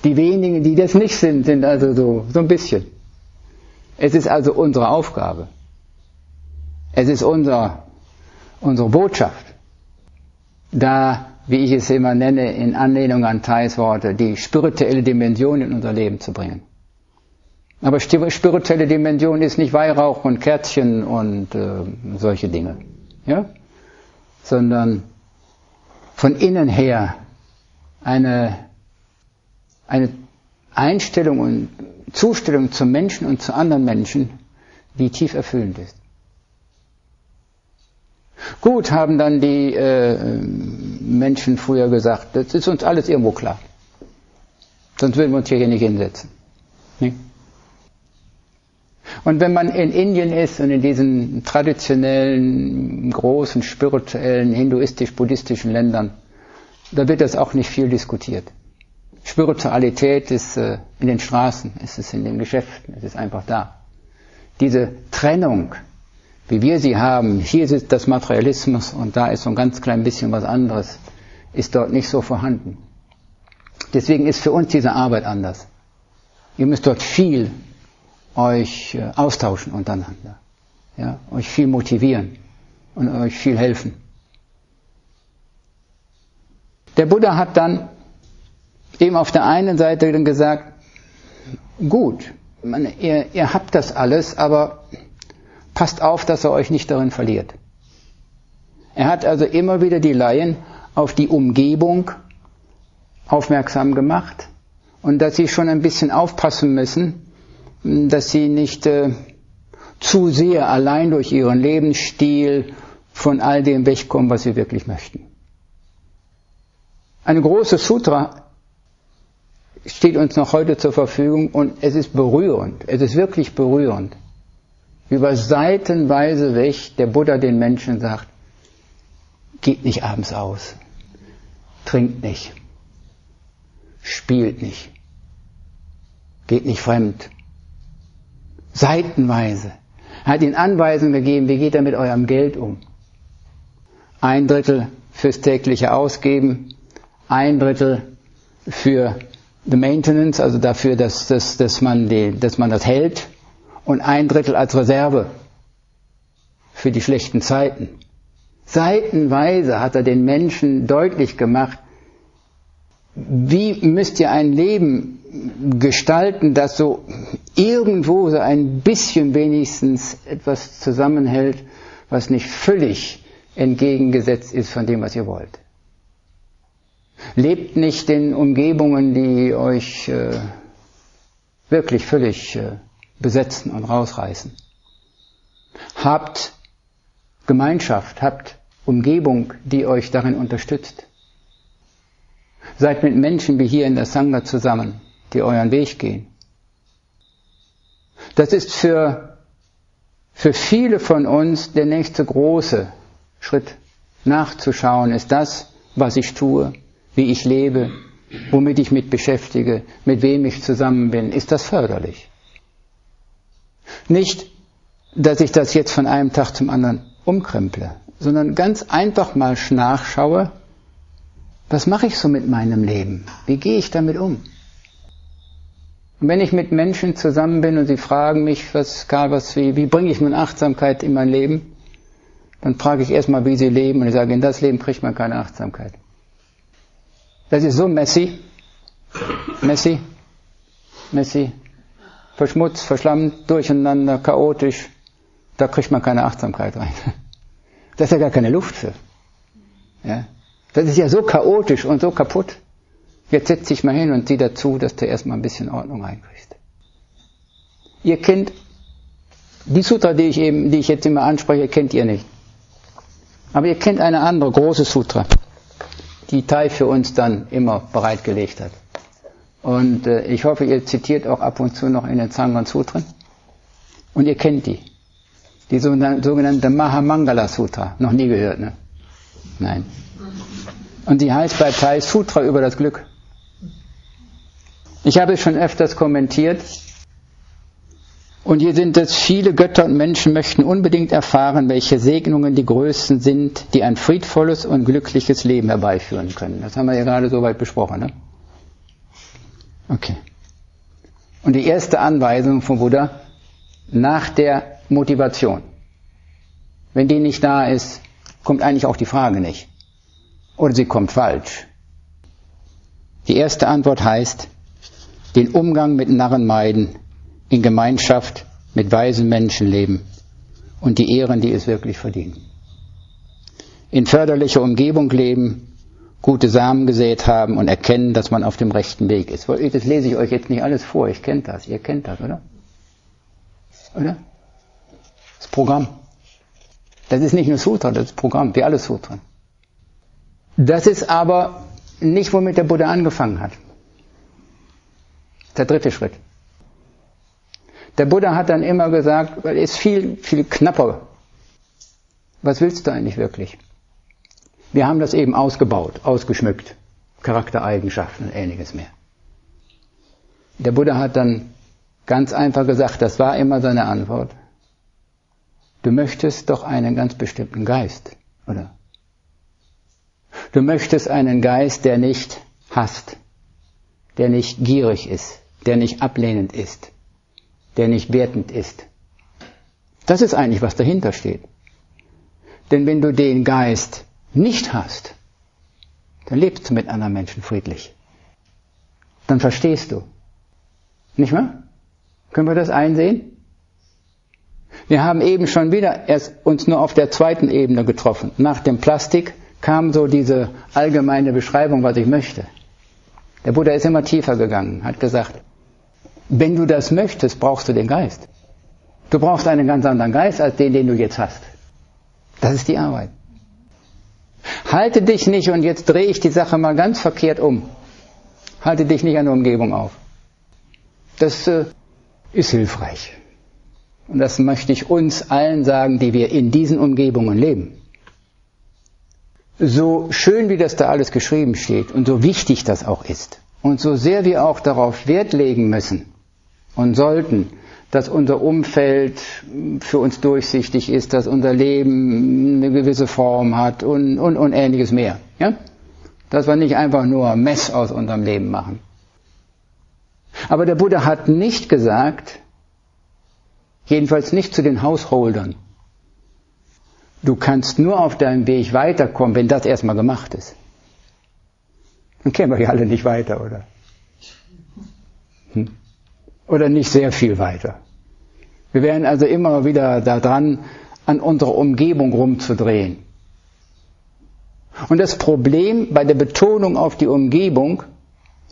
A: Die wenigen, die das nicht sind, sind also so, so ein bisschen. Es ist also unsere Aufgabe. Es ist unser, unsere Botschaft, da, wie ich es immer nenne, in Anlehnung an Thais Worte, die spirituelle Dimension in unser Leben zu bringen. Aber spirituelle Dimension ist nicht Weihrauch und Kerzchen und äh, solche Dinge, ja? Sondern von innen her eine, eine Einstellung und Zustellung zum Menschen und zu anderen Menschen, die tief erfüllend ist. Gut, haben dann die äh, Menschen früher gesagt, das ist uns alles irgendwo klar. Sonst würden wir uns hier nicht hinsetzen. Nee? Und wenn man in Indien ist und in diesen traditionellen, großen, spirituellen, hinduistisch-buddhistischen Ländern, da wird das auch nicht viel diskutiert. Spiritualität ist äh, in den Straßen, ist es in den Geschäften, es ist einfach da. Diese Trennung, wie wir sie haben, hier ist das Materialismus und da ist so ein ganz klein bisschen was anderes, ist dort nicht so vorhanden. Deswegen ist für uns diese Arbeit anders. Ihr müsst dort viel euch äh, austauschen untereinander, ja, euch viel motivieren und euch viel helfen. Der Buddha hat dann eben auf der einen Seite dann gesagt, gut, ihr, ihr habt das alles, aber passt auf, dass er euch nicht darin verliert. Er hat also immer wieder die Laien auf die Umgebung aufmerksam gemacht und dass sie schon ein bisschen aufpassen müssen, dass sie nicht äh, zu sehr allein durch ihren Lebensstil von all dem wegkommen, was sie wirklich möchten. Eine große Sutra steht uns noch heute zur Verfügung und es ist berührend, es ist wirklich berührend. Über seitenweise weg der Buddha den Menschen sagt, geht nicht abends aus, trinkt nicht, spielt nicht, geht nicht fremd. Seitenweise. Er hat ihnen Anweisungen gegeben, wie geht er mit eurem Geld um. Ein Drittel fürs tägliche Ausgeben, ein Drittel für the maintenance, also dafür, dass, dass, dass, man die, dass man das hält, und ein Drittel als Reserve für die schlechten Zeiten. Seitenweise hat er den Menschen deutlich gemacht, wie müsst ihr ein Leben gestalten, das so irgendwo so ein bisschen wenigstens etwas zusammenhält, was nicht völlig entgegengesetzt ist von dem, was ihr wollt. Lebt nicht in Umgebungen, die euch äh, wirklich völlig äh, besetzen und rausreißen. Habt Gemeinschaft, habt Umgebung, die euch darin unterstützt. Seid mit Menschen wie hier in der Sangha zusammen, die euren Weg gehen. Das ist für, für viele von uns der nächste große Schritt. Nachzuschauen, ist das, was ich tue, wie ich lebe, womit ich mich beschäftige, mit wem ich zusammen bin, ist das förderlich. Nicht, dass ich das jetzt von einem Tag zum anderen umkremple, sondern ganz einfach mal nachschaue, was mache ich so mit meinem Leben? Wie gehe ich damit um? Und wenn ich mit Menschen zusammen bin und sie fragen mich, was, Karl, was, wie, wie bringe ich nun Achtsamkeit in mein Leben? Dann frage ich erstmal, wie sie leben und ich sage, in das Leben kriegt man keine Achtsamkeit. Das ist so messy, messy, messy, verschmutzt, verschlammt, durcheinander, chaotisch. Da kriegt man keine Achtsamkeit rein. Da ist ja gar keine Luft für. Ja? Das ist ja so chaotisch und so kaputt. Jetzt setz dich mal hin und sieh dazu, dass du erstmal ein bisschen Ordnung reinkriegst. Ihr kennt die Sutra, die ich eben, die ich jetzt immer anspreche, kennt ihr nicht. Aber ihr kennt eine andere große Sutra die Tai für uns dann immer bereitgelegt hat. Und äh, ich hoffe, ihr zitiert auch ab und zu noch in den Zangon Sutren. Und ihr kennt die. Die sogenannte Mahamangala Sutra. Noch nie gehört, ne? Nein. Und die heißt bei Tai Sutra über das Glück. Ich habe es schon öfters kommentiert. Und hier sind es viele Götter und Menschen möchten unbedingt erfahren, welche Segnungen die größten sind, die ein friedvolles und glückliches Leben herbeiführen können. Das haben wir ja gerade soweit besprochen. Ne? Okay. Und die erste Anweisung vom Buddha nach der Motivation. Wenn die nicht da ist, kommt eigentlich auch die Frage nicht. Oder sie kommt falsch. Die erste Antwort heißt, den Umgang mit Narren meiden, in Gemeinschaft mit weisen Menschen leben und die Ehren, die es wirklich verdienen. In förderlicher Umgebung leben, gute Samen gesät haben und erkennen, dass man auf dem rechten Weg ist. Das lese ich euch jetzt nicht alles vor, ich kennt das, ihr kennt das, oder? Oder? Das Programm. Das ist nicht nur Sutra, das ist Programm, wie alles Sutra. Das ist aber nicht, womit der Buddha angefangen hat. Der dritte Schritt. Der Buddha hat dann immer gesagt, weil es ist viel, viel knapper. Was willst du eigentlich wirklich? Wir haben das eben ausgebaut, ausgeschmückt. Charaktereigenschaften und ähnliches mehr. Der Buddha hat dann ganz einfach gesagt, das war immer seine Antwort. Du möchtest doch einen ganz bestimmten Geist, oder? Du möchtest einen Geist, der nicht hasst, der nicht gierig ist, der nicht ablehnend ist, der nicht wertend ist. Das ist eigentlich, was dahinter steht. Denn wenn du den Geist nicht hast, dann lebst du mit anderen Menschen friedlich. Dann verstehst du. Nicht wahr? Können wir das einsehen? Wir haben eben schon wieder erst uns nur auf der zweiten Ebene getroffen. Nach dem Plastik kam so diese allgemeine Beschreibung, was ich möchte. Der Buddha ist immer tiefer gegangen, hat gesagt, wenn du das möchtest, brauchst du den Geist. Du brauchst einen ganz anderen Geist als den, den du jetzt hast. Das ist die Arbeit. Halte dich nicht, und jetzt drehe ich die Sache mal ganz verkehrt um. Halte dich nicht an der Umgebung auf. Das äh, ist hilfreich. Und das möchte ich uns allen sagen, die wir in diesen Umgebungen leben. So schön wie das da alles geschrieben steht und so wichtig das auch ist und so sehr wir auch darauf Wert legen müssen und sollten, dass unser Umfeld für uns durchsichtig ist, dass unser Leben eine gewisse Form hat und, und, und ähnliches mehr. Ja? Dass wir nicht einfach nur Mess aus unserem Leben machen. Aber der Buddha hat nicht gesagt, jedenfalls nicht zu den Hausholdern, du kannst nur auf deinem Weg weiterkommen, wenn das erstmal gemacht ist. Dann kämen wir ja alle nicht weiter, oder? Hm? Oder nicht sehr viel weiter. Wir werden also immer wieder daran, an unserer Umgebung rumzudrehen. Und das Problem bei der Betonung auf die Umgebung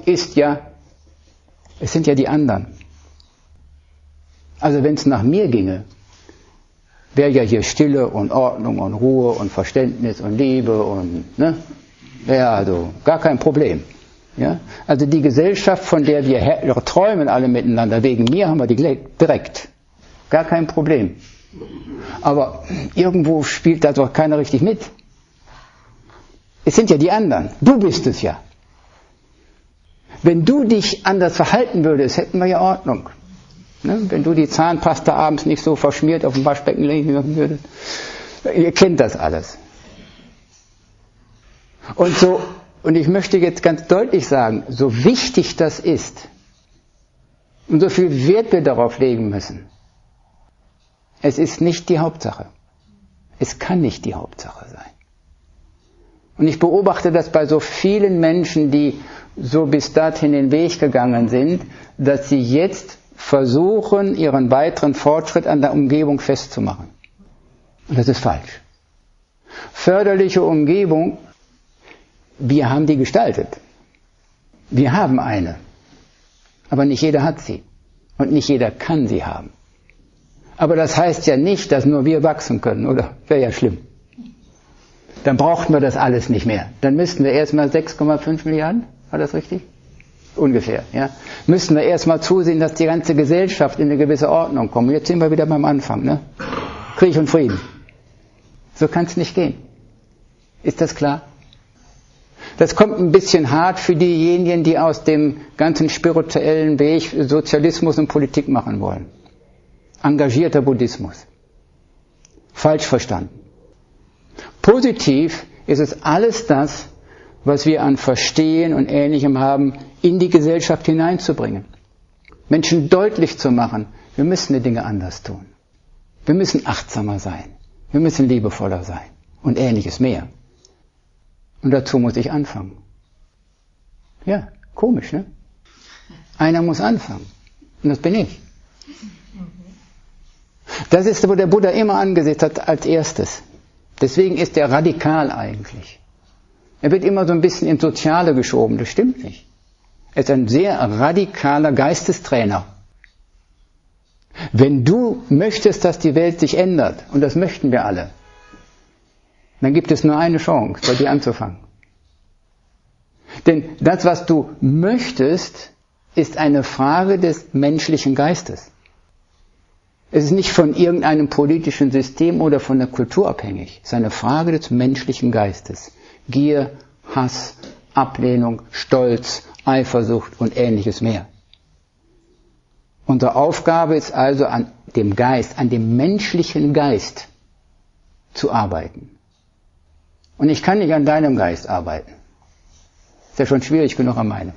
A: ist ja, es sind ja die anderen. Also wenn es nach mir ginge, wäre ja hier Stille und Ordnung und Ruhe und Verständnis und Liebe und, ne? Wäre also gar kein Problem. Ja? Also die Gesellschaft, von der wir träumen alle miteinander, wegen mir haben wir die direkt. Gar kein Problem. Aber irgendwo spielt da doch keiner richtig mit. Es sind ja die anderen. Du bist es ja. Wenn du dich anders verhalten würdest, hätten wir ja Ordnung. Ne? Wenn du die Zahnpasta abends nicht so verschmiert auf dem Waschbecken legen würdest. Ihr kennt das alles. Und so und ich möchte jetzt ganz deutlich sagen, so wichtig das ist und so viel Wert wir darauf legen müssen, es ist nicht die Hauptsache. Es kann nicht die Hauptsache sein. Und ich beobachte das bei so vielen Menschen, die so bis dahin den Weg gegangen sind, dass sie jetzt versuchen, ihren weiteren Fortschritt an der Umgebung festzumachen. Und das ist falsch. Förderliche Umgebung wir haben die gestaltet. Wir haben eine. Aber nicht jeder hat sie. Und nicht jeder kann sie haben. Aber das heißt ja nicht, dass nur wir wachsen können, oder? Wäre ja schlimm. Dann brauchten wir das alles nicht mehr. Dann müssten wir erstmal 6,5 Milliarden, war das richtig? Ungefähr, ja. Müssten wir erstmal zusehen, dass die ganze Gesellschaft in eine gewisse Ordnung kommt. Jetzt sind wir wieder beim Anfang, ne? Krieg und Frieden. So kann es nicht gehen. Ist das klar? Das kommt ein bisschen hart für diejenigen, die aus dem ganzen spirituellen Weg Sozialismus und Politik machen wollen. Engagierter Buddhismus. Falsch verstanden. Positiv ist es alles das, was wir an Verstehen und Ähnlichem haben, in die Gesellschaft hineinzubringen. Menschen deutlich zu machen, wir müssen die Dinge anders tun. Wir müssen achtsamer sein. Wir müssen liebevoller sein. Und ähnliches mehr. Und dazu muss ich anfangen. Ja, komisch, ne? Einer muss anfangen. Und das bin ich. Das ist, wo der Buddha immer angesetzt hat als erstes. Deswegen ist er radikal eigentlich. Er wird immer so ein bisschen ins Soziale geschoben. Das stimmt nicht. Er ist ein sehr radikaler Geistestrainer. Wenn du möchtest, dass die Welt sich ändert, und das möchten wir alle, dann gibt es nur eine Chance, bei dir anzufangen. Denn das, was du möchtest, ist eine Frage des menschlichen Geistes. Es ist nicht von irgendeinem politischen System oder von der Kultur abhängig. Es ist eine Frage des menschlichen Geistes. Gier, Hass, Ablehnung, Stolz, Eifersucht und ähnliches mehr. Unsere Aufgabe ist also an dem Geist, an dem menschlichen Geist zu arbeiten. Und ich kann nicht an deinem Geist arbeiten. Ist ja schon schwierig genug an meinem.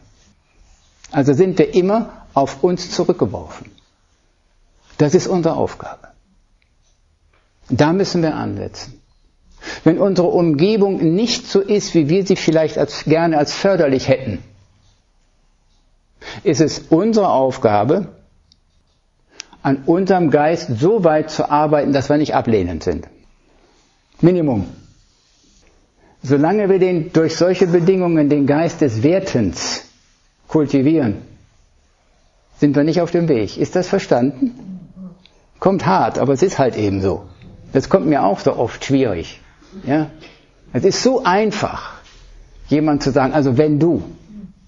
A: Also sind wir immer auf uns zurückgeworfen. Das ist unsere Aufgabe. Da müssen wir ansetzen. Wenn unsere Umgebung nicht so ist, wie wir sie vielleicht als, gerne als förderlich hätten, ist es unsere Aufgabe, an unserem Geist so weit zu arbeiten, dass wir nicht ablehnend sind. Minimum. Solange wir den, durch solche Bedingungen den Geist des Wertens kultivieren, sind wir nicht auf dem Weg. Ist das verstanden? Kommt hart, aber es ist halt eben so. Das kommt mir auch so oft schwierig. Ja? Es ist so einfach, jemand zu sagen, also wenn du.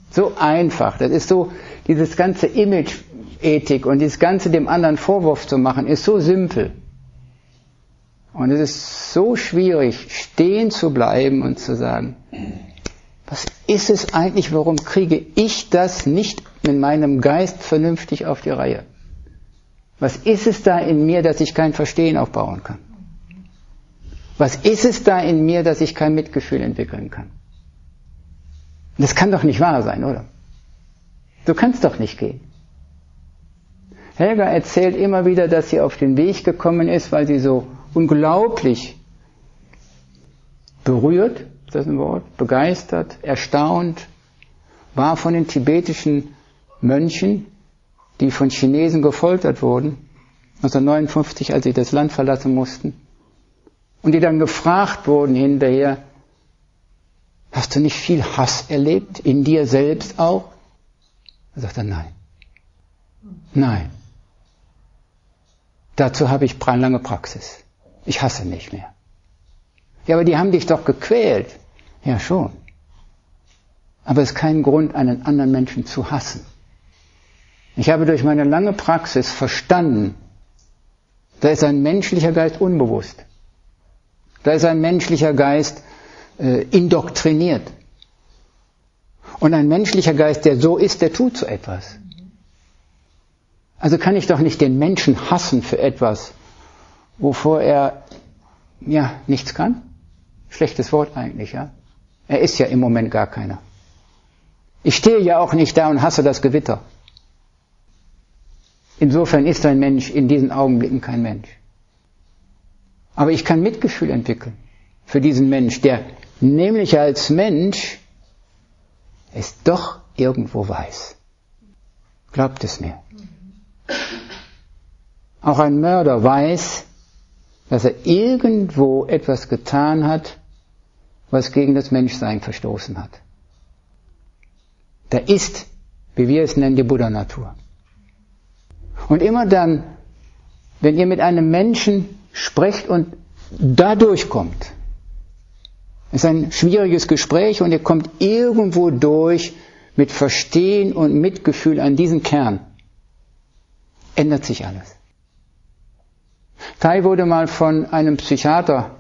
A: So einfach. Das ist so, dieses ganze Image-Ethik und dieses ganze dem anderen Vorwurf zu machen, ist so simpel. Und es ist so schwierig, stehen zu bleiben und zu sagen, was ist es eigentlich, warum kriege ich das nicht in meinem Geist vernünftig auf die Reihe? Was ist es da in mir, dass ich kein Verstehen aufbauen kann? Was ist es da in mir, dass ich kein Mitgefühl entwickeln kann? Das kann doch nicht wahr sein, oder? Du kannst doch nicht gehen. Helga erzählt immer wieder, dass sie auf den Weg gekommen ist, weil sie so unglaublich berührt, ist das ein Wort, begeistert, erstaunt war von den tibetischen Mönchen, die von Chinesen gefoltert wurden, 1959, als sie das Land verlassen mussten, und die dann gefragt wurden hinterher, hast du nicht viel Hass erlebt, in dir selbst auch? Er sagte, nein. Nein. Dazu habe ich lange Praxis. Ich hasse nicht mehr. Ja, aber die haben dich doch gequält. Ja, schon. Aber es ist kein Grund, einen anderen Menschen zu hassen. Ich habe durch meine lange Praxis verstanden, da ist ein menschlicher Geist unbewusst. Da ist ein menschlicher Geist äh, indoktriniert. Und ein menschlicher Geist, der so ist, der tut so etwas. Also kann ich doch nicht den Menschen hassen für etwas, wovor er ja nichts kann. Schlechtes Wort eigentlich, ja. Er ist ja im Moment gar keiner. Ich stehe ja auch nicht da und hasse das Gewitter. Insofern ist ein Mensch in diesen Augenblicken kein Mensch. Aber ich kann Mitgefühl entwickeln für diesen Mensch, der nämlich als Mensch es doch irgendwo weiß. Glaubt es mir. Auch ein Mörder weiß, dass er irgendwo etwas getan hat, was gegen das Menschsein verstoßen hat. Da ist, wie wir es nennen, die Buddha-Natur. Und immer dann, wenn ihr mit einem Menschen sprecht und dadurch kommt, ist ein schwieriges Gespräch und ihr kommt irgendwo durch mit Verstehen und Mitgefühl an diesen Kern, ändert sich alles. Tai wurde mal von einem Psychiater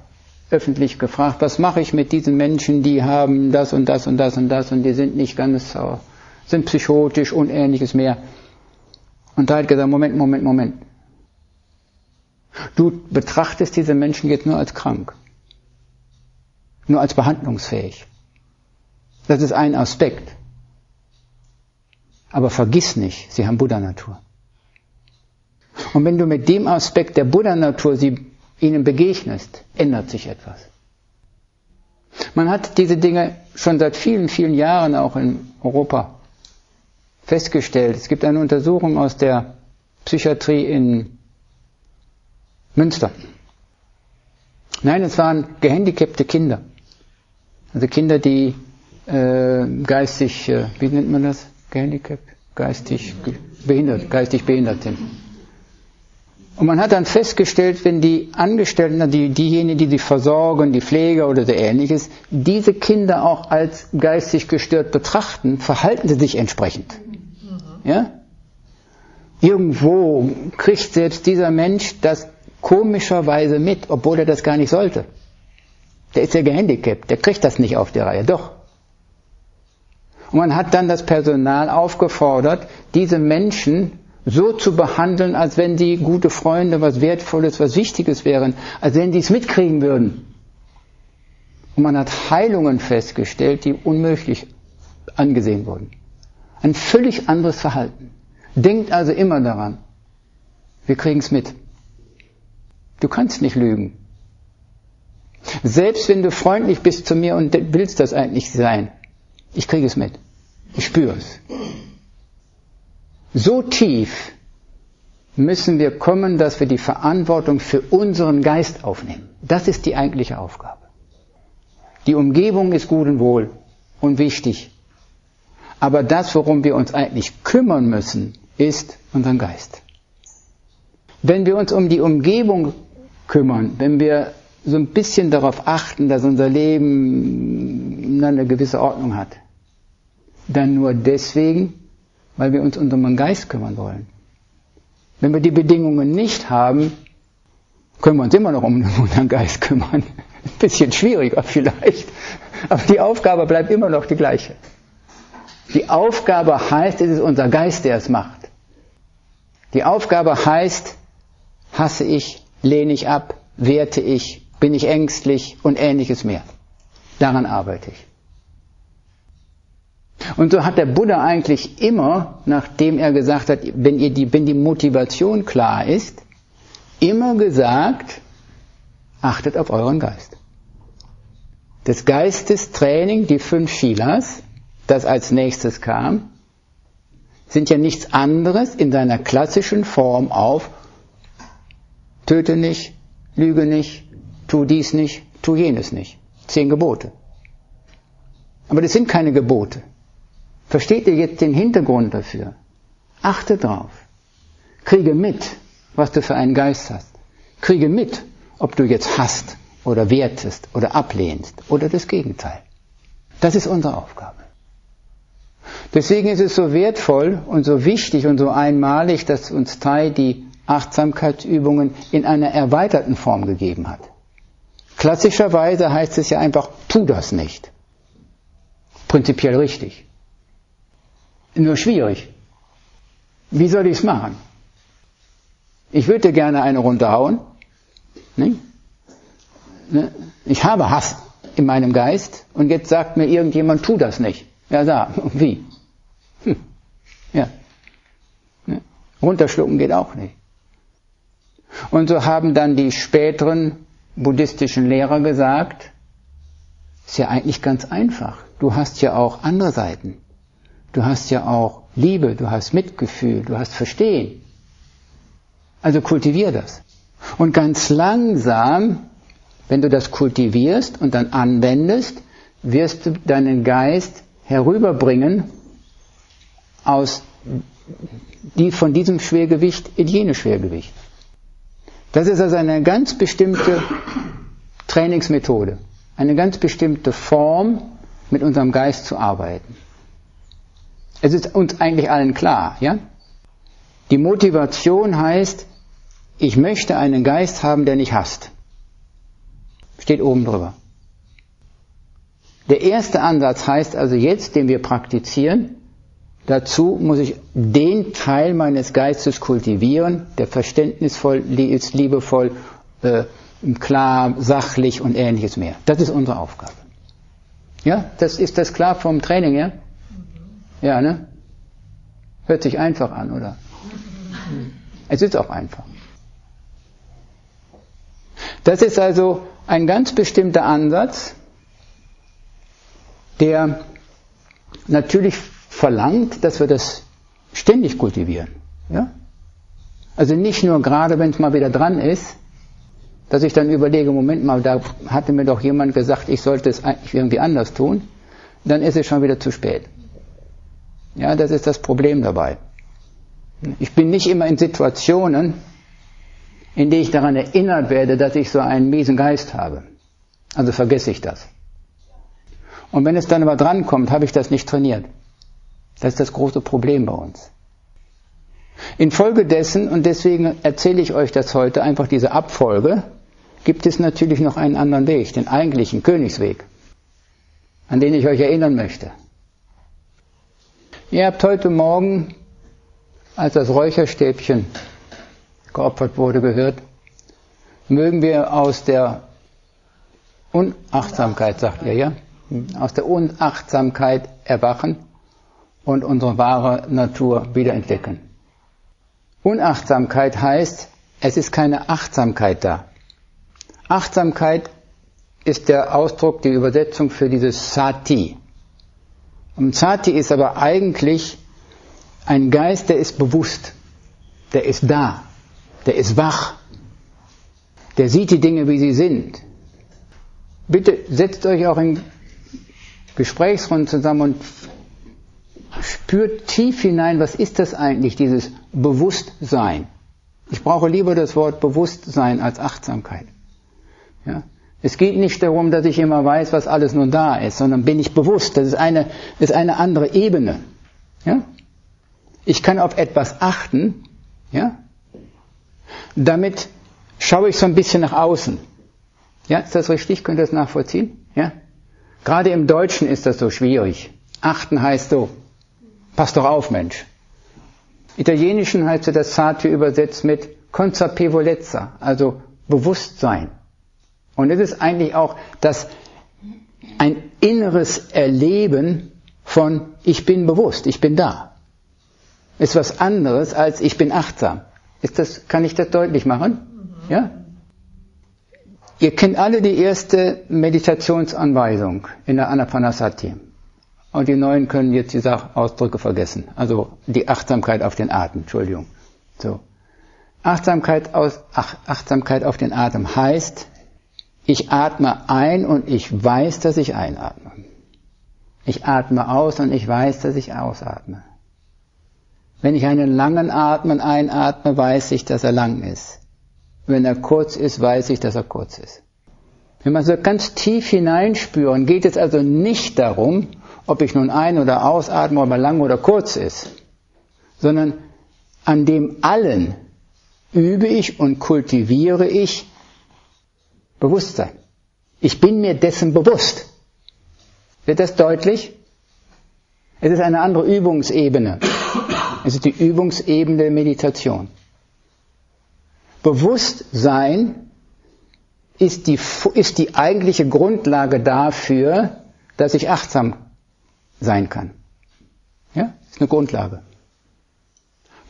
A: öffentlich gefragt, was mache ich mit diesen Menschen, die haben das und das und das und das und die sind nicht ganz, sind psychotisch und ähnliches mehr. Und Tai hat gesagt, Moment, Moment, Moment. Du betrachtest diese Menschen jetzt nur als krank, nur als behandlungsfähig. Das ist ein Aspekt. Aber vergiss nicht, sie haben Buddha-Natur. Und wenn du mit dem Aspekt der Buddha-Natur ihnen begegnest, ändert sich etwas. Man hat diese Dinge schon seit vielen, vielen Jahren auch in Europa festgestellt. Es gibt eine Untersuchung aus der Psychiatrie in Münster. Nein, es waren gehandicapte Kinder. Also Kinder, die äh, geistig, äh, wie nennt man das? Gehandicapt? Geistig behindert, geistig behindert sind. Und man hat dann festgestellt, wenn die Angestellten, die, diejenigen, die sie versorgen, die Pfleger oder so ähnliches, diese Kinder auch als geistig gestört betrachten, verhalten sie sich entsprechend. Ja? Irgendwo kriegt selbst dieser Mensch das komischerweise mit, obwohl er das gar nicht sollte. Der ist ja gehandicapt, der kriegt das nicht auf die Reihe, doch. Und man hat dann das Personal aufgefordert, diese Menschen so zu behandeln, als wenn die gute Freunde, was Wertvolles, was Wichtiges wären, als wenn die es mitkriegen würden. Und man hat Heilungen festgestellt, die unmöglich angesehen wurden. Ein völlig anderes Verhalten. Denkt also immer daran, wir kriegen es mit. Du kannst nicht lügen. Selbst wenn du freundlich bist zu mir und willst das eigentlich sein, ich kriege es mit. Ich spüre es. So tief müssen wir kommen, dass wir die Verantwortung für unseren Geist aufnehmen. Das ist die eigentliche Aufgabe. Die Umgebung ist gut und wohl und wichtig. Aber das, worum wir uns eigentlich kümmern müssen, ist unser Geist. Wenn wir uns um die Umgebung kümmern, wenn wir so ein bisschen darauf achten, dass unser Leben eine gewisse Ordnung hat. Dann nur deswegen, weil wir uns um unseren Geist kümmern wollen. Wenn wir die Bedingungen nicht haben, können wir uns immer noch um unseren Geist kümmern. (laughs) Ein bisschen schwieriger vielleicht, aber die Aufgabe bleibt immer noch die gleiche. Die Aufgabe heißt, es ist unser Geist, der es macht. Die Aufgabe heißt, hasse ich, lehne ich ab, werte ich, bin ich ängstlich und ähnliches mehr. Daran arbeite ich. Und so hat der Buddha eigentlich immer, nachdem er gesagt hat, wenn, ihr die, wenn die Motivation klar ist, immer gesagt, achtet auf euren Geist. Das Geistestraining, die fünf Shilas, das als nächstes kam, sind ja nichts anderes in seiner klassischen Form auf töte nicht, lüge nicht, tu dies nicht, tu jenes nicht. Zehn Gebote. Aber das sind keine Gebote. Versteht ihr jetzt den Hintergrund dafür? Achte drauf. Kriege mit, was du für einen Geist hast. Kriege mit, ob du jetzt hast oder wertest oder ablehnst oder das Gegenteil. Das ist unsere Aufgabe. Deswegen ist es so wertvoll und so wichtig und so einmalig, dass uns Tai die Achtsamkeitsübungen in einer erweiterten Form gegeben hat. Klassischerweise heißt es ja einfach, tu das nicht. Prinzipiell richtig. Nur schwierig. Wie soll ich es machen? Ich würde gerne eine runterhauen. Ne? Ne? Ich habe Hass in meinem Geist und jetzt sagt mir irgendjemand, tu das nicht. Ja, da, (laughs) wie? Hm. Ja. Ne? Runterschlucken geht auch nicht. Und so haben dann die späteren buddhistischen Lehrer gesagt, ist ja eigentlich ganz einfach. Du hast ja auch andere Seiten. Du hast ja auch Liebe, du hast Mitgefühl, du hast Verstehen. Also kultivier das. Und ganz langsam, wenn du das kultivierst und dann anwendest, wirst du deinen Geist herüberbringen aus die, von diesem Schwergewicht in jenes Schwergewicht. Das ist also eine ganz bestimmte Trainingsmethode, eine ganz bestimmte Form, mit unserem Geist zu arbeiten. Es ist uns eigentlich allen klar, ja? Die Motivation heißt, ich möchte einen Geist haben, der nicht hasst. Steht oben drüber. Der erste Ansatz heißt also jetzt, den wir praktizieren, dazu muss ich den Teil meines Geistes kultivieren, der verständnisvoll ist, liebevoll, äh, klar, sachlich und ähnliches mehr. Das ist unsere Aufgabe. Ja, das ist das klar vom Training, ja? Ja, ne? Hört sich einfach an, oder? Es ist auch einfach. Das ist also ein ganz bestimmter Ansatz, der natürlich verlangt, dass wir das ständig kultivieren. Ja? Also nicht nur gerade, wenn es mal wieder dran ist, dass ich dann überlege, Moment mal, da hatte mir doch jemand gesagt, ich sollte es eigentlich irgendwie anders tun, dann ist es schon wieder zu spät. Ja, das ist das Problem dabei. Ich bin nicht immer in Situationen, in denen ich daran erinnert werde, dass ich so einen miesen Geist habe. Also vergesse ich das. Und wenn es dann aber drankommt, habe ich das nicht trainiert. Das ist das große Problem bei uns. Infolgedessen, und deswegen erzähle ich euch das heute, einfach diese Abfolge, gibt es natürlich noch einen anderen Weg, den eigentlichen Königsweg, an den ich euch erinnern möchte. Ihr habt heute Morgen, als das Räucherstäbchen geopfert wurde, gehört, mögen wir aus der Unachtsamkeit, sagt ihr, ja? Aus der Unachtsamkeit erwachen und unsere wahre Natur wiederentdecken. Unachtsamkeit heißt, es ist keine Achtsamkeit da. Achtsamkeit ist der Ausdruck, die Übersetzung für dieses Sati. Und Sati ist aber eigentlich ein Geist, der ist bewusst, der ist da, der ist wach, der sieht die Dinge, wie sie sind. Bitte setzt euch auch in Gesprächsrunden zusammen und spürt tief hinein, was ist das eigentlich, dieses Bewusstsein. Ich brauche lieber das Wort Bewusstsein als Achtsamkeit. Ja? Es geht nicht darum, dass ich immer weiß, was alles nun da ist, sondern bin ich bewusst. Das ist eine, ist eine andere Ebene. Ja? Ich kann auf etwas achten, ja? Damit schaue ich so ein bisschen nach außen. Ja, ist das richtig? Könnt ihr das nachvollziehen? Ja? Gerade im Deutschen ist das so schwierig. Achten heißt so, pass doch auf, Mensch. Italienischen heißt das Sati übersetzt mit consapevolezza, also Bewusstsein. Und es ist eigentlich auch das, ein inneres Erleben von ich bin bewusst, ich bin da. Ist was anderes als ich bin achtsam. Ist das, kann ich das deutlich machen? Ja? Ihr kennt alle die erste Meditationsanweisung in der Anapanasati. Und die Neuen können jetzt die Ausdrücke vergessen. Also die Achtsamkeit auf den Atem, Entschuldigung. So. Achtsamkeit, aus, Ach, Achtsamkeit auf den Atem heißt, ich atme ein und ich weiß, dass ich einatme. Ich atme aus und ich weiß, dass ich ausatme. Wenn ich einen langen Atmen einatme, weiß ich, dass er lang ist. Wenn er kurz ist, weiß ich, dass er kurz ist. Wenn man so ganz tief hineinspüren, geht es also nicht darum, ob ich nun ein- oder ausatme, ob er lang oder kurz ist, sondern an dem allen übe ich und kultiviere ich Bewusstsein. Ich bin mir dessen bewusst. Wird das deutlich? Es ist eine andere Übungsebene. Es ist die Übungsebene der Meditation. Bewusstsein ist die, ist die eigentliche Grundlage dafür, dass ich achtsam sein kann. Ja, ist eine Grundlage.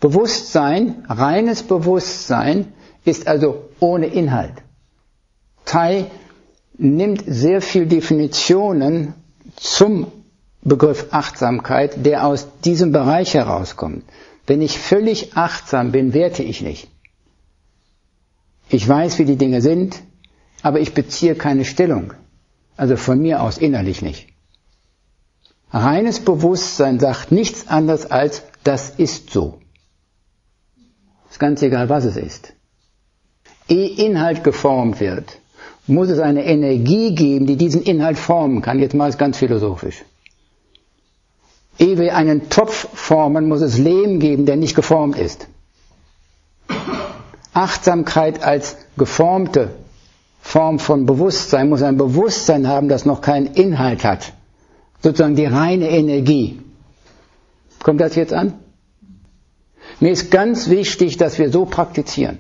A: Bewusstsein, reines Bewusstsein ist also ohne Inhalt. Tai nimmt sehr viel Definitionen zum Begriff Achtsamkeit, der aus diesem Bereich herauskommt. Wenn ich völlig achtsam bin, werte ich nicht. Ich weiß, wie die Dinge sind, aber ich beziehe keine Stellung. Also von mir aus innerlich nicht. Reines Bewusstsein sagt nichts anderes als, das ist so. Ist ganz egal, was es ist. Ehe Inhalt geformt wird, muss es eine Energie geben, die diesen Inhalt formen kann. Jetzt mal es ganz philosophisch. Ehe wir einen Topf formen, muss es Lehm geben, der nicht geformt ist. Achtsamkeit als geformte Form von Bewusstsein muss ein Bewusstsein haben, das noch keinen Inhalt hat. Sozusagen die reine Energie. Kommt das jetzt an? Mir ist ganz wichtig, dass wir so praktizieren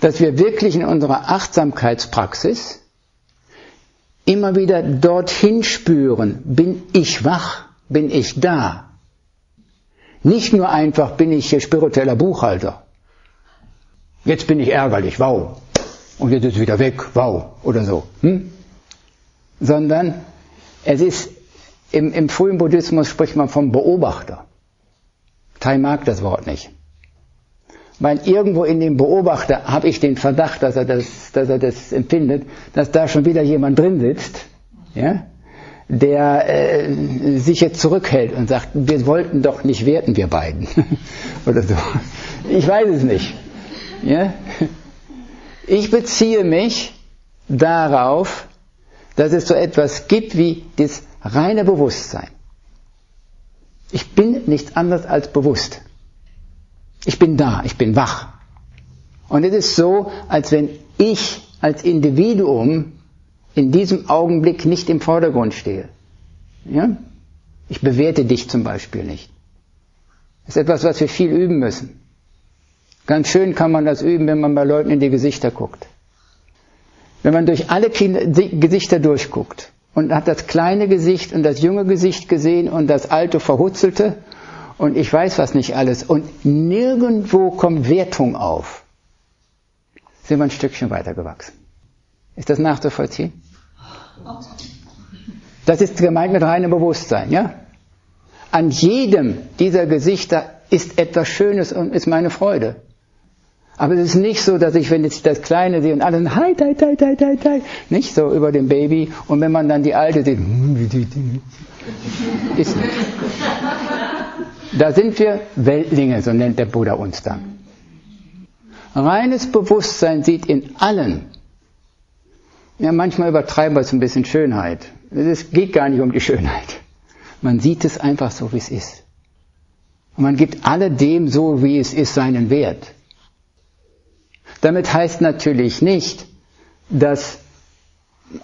A: dass wir wirklich in unserer Achtsamkeitspraxis immer wieder dorthin spüren, bin ich wach, bin ich da. Nicht nur einfach bin ich hier spiritueller Buchhalter. Jetzt bin ich ärgerlich, wow. Und jetzt ist wieder weg, wow, oder so. Hm? Sondern es ist, im, im frühen Buddhismus spricht man vom Beobachter. Tai mag das Wort nicht. Weil irgendwo in dem Beobachter habe ich den Verdacht, dass er das, dass er das empfindet, dass da schon wieder jemand drin sitzt, ja, der äh, sich jetzt zurückhält und sagt, wir wollten doch nicht werten, wir beiden. (laughs) Oder so. Ich weiß es nicht. Ja? Ich beziehe mich darauf, dass es so etwas gibt wie das reine Bewusstsein. Ich bin nichts anderes als bewusst. Ich bin da, ich bin wach. Und es ist so, als wenn ich als Individuum in diesem Augenblick nicht im Vordergrund stehe. Ja? Ich bewerte dich zum Beispiel nicht. Das ist etwas, was wir viel üben müssen. Ganz schön kann man das üben, wenn man bei Leuten in die Gesichter guckt. Wenn man durch alle Gesichter durchguckt und hat das kleine Gesicht und das junge Gesicht gesehen und das alte verhutzelte und ich weiß was nicht alles und nirgendwo kommt Wertung auf, sind wir ein Stückchen weitergewachsen. Ist das nachzuvollziehen? Das ist gemeint mit reinem Bewusstsein, ja? An jedem dieser Gesichter ist etwas Schönes und ist meine Freude. Aber es ist nicht so, dass ich, wenn ich das Kleine sehe und alle hi, hi, hi, hi, hi, hi, nicht so über dem Baby und wenn man dann die Alte sieht, ist nicht. Da sind wir Weltlinge, so nennt der Buddha uns dann. Reines Bewusstsein sieht in allen Ja, manchmal übertreiben wir es ein bisschen Schönheit. Es geht gar nicht um die Schönheit. Man sieht es einfach so, wie es ist. Und man gibt alledem so, wie es ist, seinen Wert. Damit heißt natürlich nicht, dass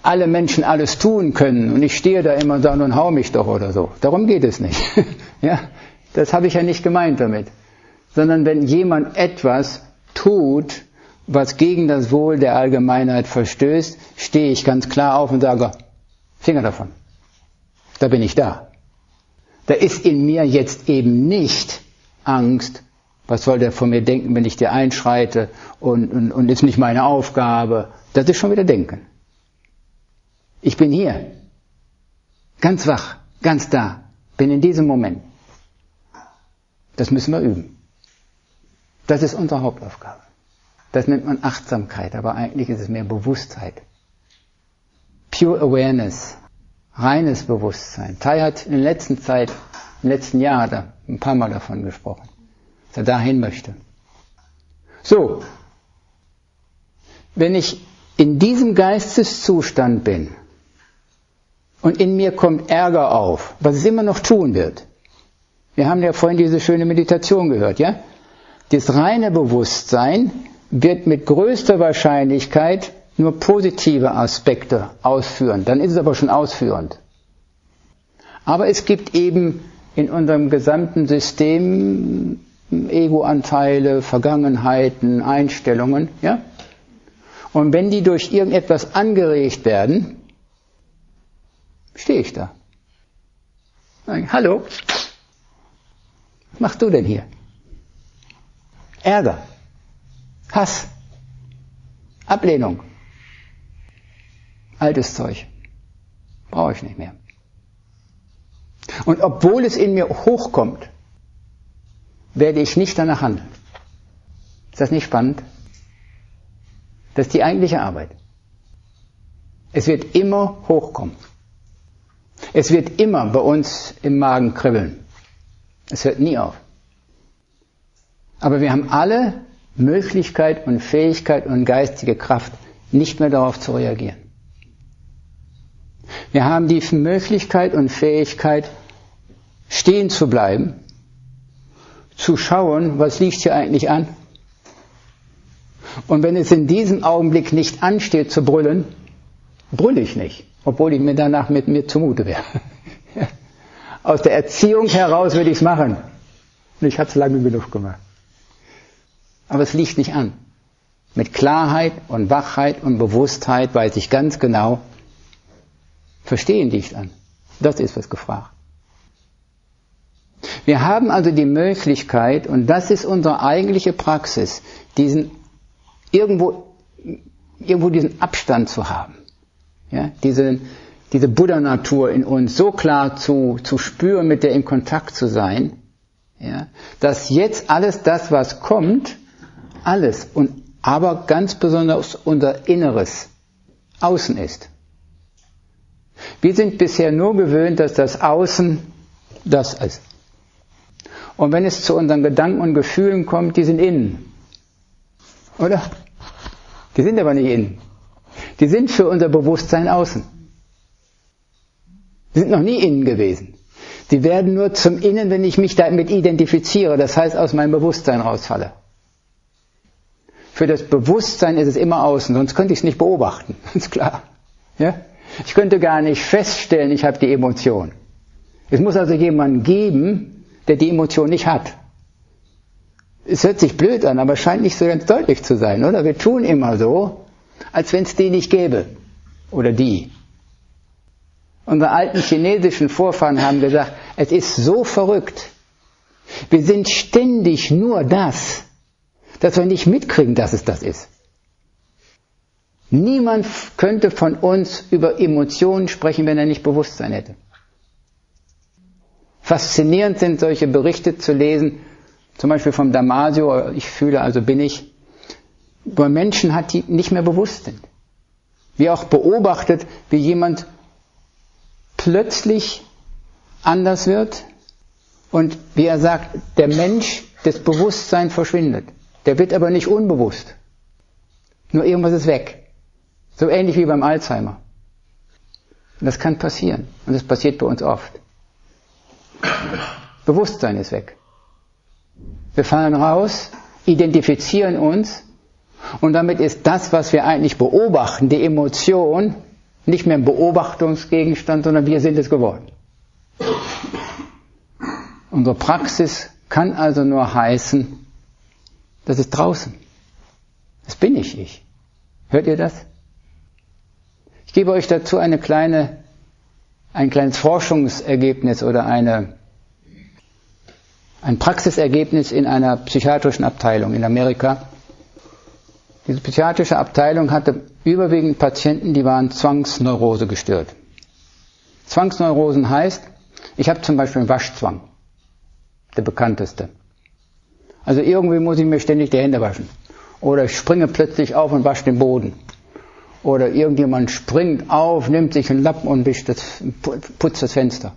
A: alle Menschen alles tun können und ich stehe da immer da und hau mich doch oder so. Darum geht es nicht. (laughs) ja, das habe ich ja nicht gemeint damit. Sondern wenn jemand etwas tut, was gegen das Wohl der Allgemeinheit verstößt, stehe ich ganz klar auf und sage, Finger davon. Da bin ich da. Da ist in mir jetzt eben nicht Angst, was soll der von mir denken, wenn ich dir einschreite und, und, und ist nicht meine Aufgabe. Das ist schon wieder Denken. Ich bin hier, ganz wach, ganz da, bin in diesem Moment. Das müssen wir üben. Das ist unsere Hauptaufgabe. Das nennt man Achtsamkeit, aber eigentlich ist es mehr Bewusstheit. Pure Awareness, reines Bewusstsein. Tai hat in der letzten Zeit, im letzten Jahr hat er ein paar Mal davon gesprochen, dass er dahin möchte. So, wenn ich in diesem Geisteszustand bin, und in mir kommt Ärger auf, was es immer noch tun wird. Wir haben ja vorhin diese schöne Meditation gehört, ja? Das reine Bewusstsein wird mit größter Wahrscheinlichkeit nur positive Aspekte ausführen. Dann ist es aber schon ausführend. Aber es gibt eben in unserem gesamten System Ego-Anteile, Vergangenheiten, Einstellungen, ja? Und wenn die durch irgendetwas angeregt werden, stehe ich da. Hallo, was machst du denn hier? Ärger, Hass, Ablehnung, altes Zeug. Brauche ich nicht mehr. Und obwohl es in mir hochkommt, werde ich nicht danach handeln. Ist das nicht spannend? Das ist die eigentliche Arbeit. Es wird immer hochkommen. Es wird immer bei uns im Magen kribbeln. Es hört nie auf. Aber wir haben alle Möglichkeit und Fähigkeit und geistige Kraft, nicht mehr darauf zu reagieren. Wir haben die Möglichkeit und Fähigkeit, stehen zu bleiben, zu schauen, was liegt hier eigentlich an. Und wenn es in diesem Augenblick nicht ansteht zu brüllen, brülle ich nicht obwohl ich mir danach mit mir zumute wäre. Aus der Erziehung heraus würde ich es machen. Und ich habe es lange genug gemacht. Aber es liegt nicht an. Mit Klarheit und Wachheit und Bewusstheit weiß ich ganz genau, Verstehen liegt an. Das ist was gefragt. Wir haben also die Möglichkeit, und das ist unsere eigentliche Praxis, diesen irgendwo, irgendwo diesen Abstand zu haben. Ja, diese, diese Buddha-Natur in uns so klar zu, zu spüren, mit der in Kontakt zu sein, ja, dass jetzt alles das, was kommt, alles und aber ganz besonders unser Inneres Außen ist. Wir sind bisher nur gewöhnt, dass das Außen das ist. Und wenn es zu unseren Gedanken und Gefühlen kommt, die sind innen. Oder? Die sind aber nicht innen. Die sind für unser Bewusstsein außen. Die sind noch nie innen gewesen. Die werden nur zum Innen, wenn ich mich damit identifiziere, das heißt aus meinem Bewusstsein rausfalle. Für das Bewusstsein ist es immer außen, sonst könnte ich es nicht beobachten, (laughs) ist klar. Ja? Ich könnte gar nicht feststellen, ich habe die Emotion. Es muss also jemanden geben, der die Emotion nicht hat. Es hört sich blöd an, aber scheint nicht so ganz deutlich zu sein, oder? Wir tun immer so, als wenn es die nicht gäbe. Oder die. Unsere alten chinesischen Vorfahren haben gesagt, es ist so verrückt. Wir sind ständig nur das, dass wir nicht mitkriegen, dass es das ist. Niemand könnte von uns über Emotionen sprechen, wenn er nicht Bewusstsein hätte. Faszinierend sind solche Berichte zu lesen, zum Beispiel vom Damasio, ich fühle, also bin ich, über Menschen hat, die nicht mehr bewusst sind. Wie auch beobachtet, wie jemand plötzlich anders wird und wie er sagt, der Mensch, das Bewusstsein verschwindet. Der wird aber nicht unbewusst. Nur irgendwas ist weg. So ähnlich wie beim Alzheimer. Und das kann passieren. Und das passiert bei uns oft. Bewusstsein ist weg. Wir fallen raus, identifizieren uns und damit ist das, was wir eigentlich beobachten, die Emotion, nicht mehr ein Beobachtungsgegenstand, sondern wir sind es geworden. Unsere Praxis kann also nur heißen, das ist draußen. Das bin ich ich. Hört ihr das? Ich gebe euch dazu eine kleine, ein kleines Forschungsergebnis oder eine, ein Praxisergebnis in einer psychiatrischen Abteilung in Amerika. Diese psychiatrische Abteilung hatte überwiegend Patienten, die waren Zwangsneurose gestört. Zwangsneurosen heißt, ich habe zum Beispiel einen Waschzwang, der bekannteste. Also irgendwie muss ich mir ständig die Hände waschen. Oder ich springe plötzlich auf und wasche den Boden. Oder irgendjemand springt auf, nimmt sich einen Lappen und das, putzt das Fenster.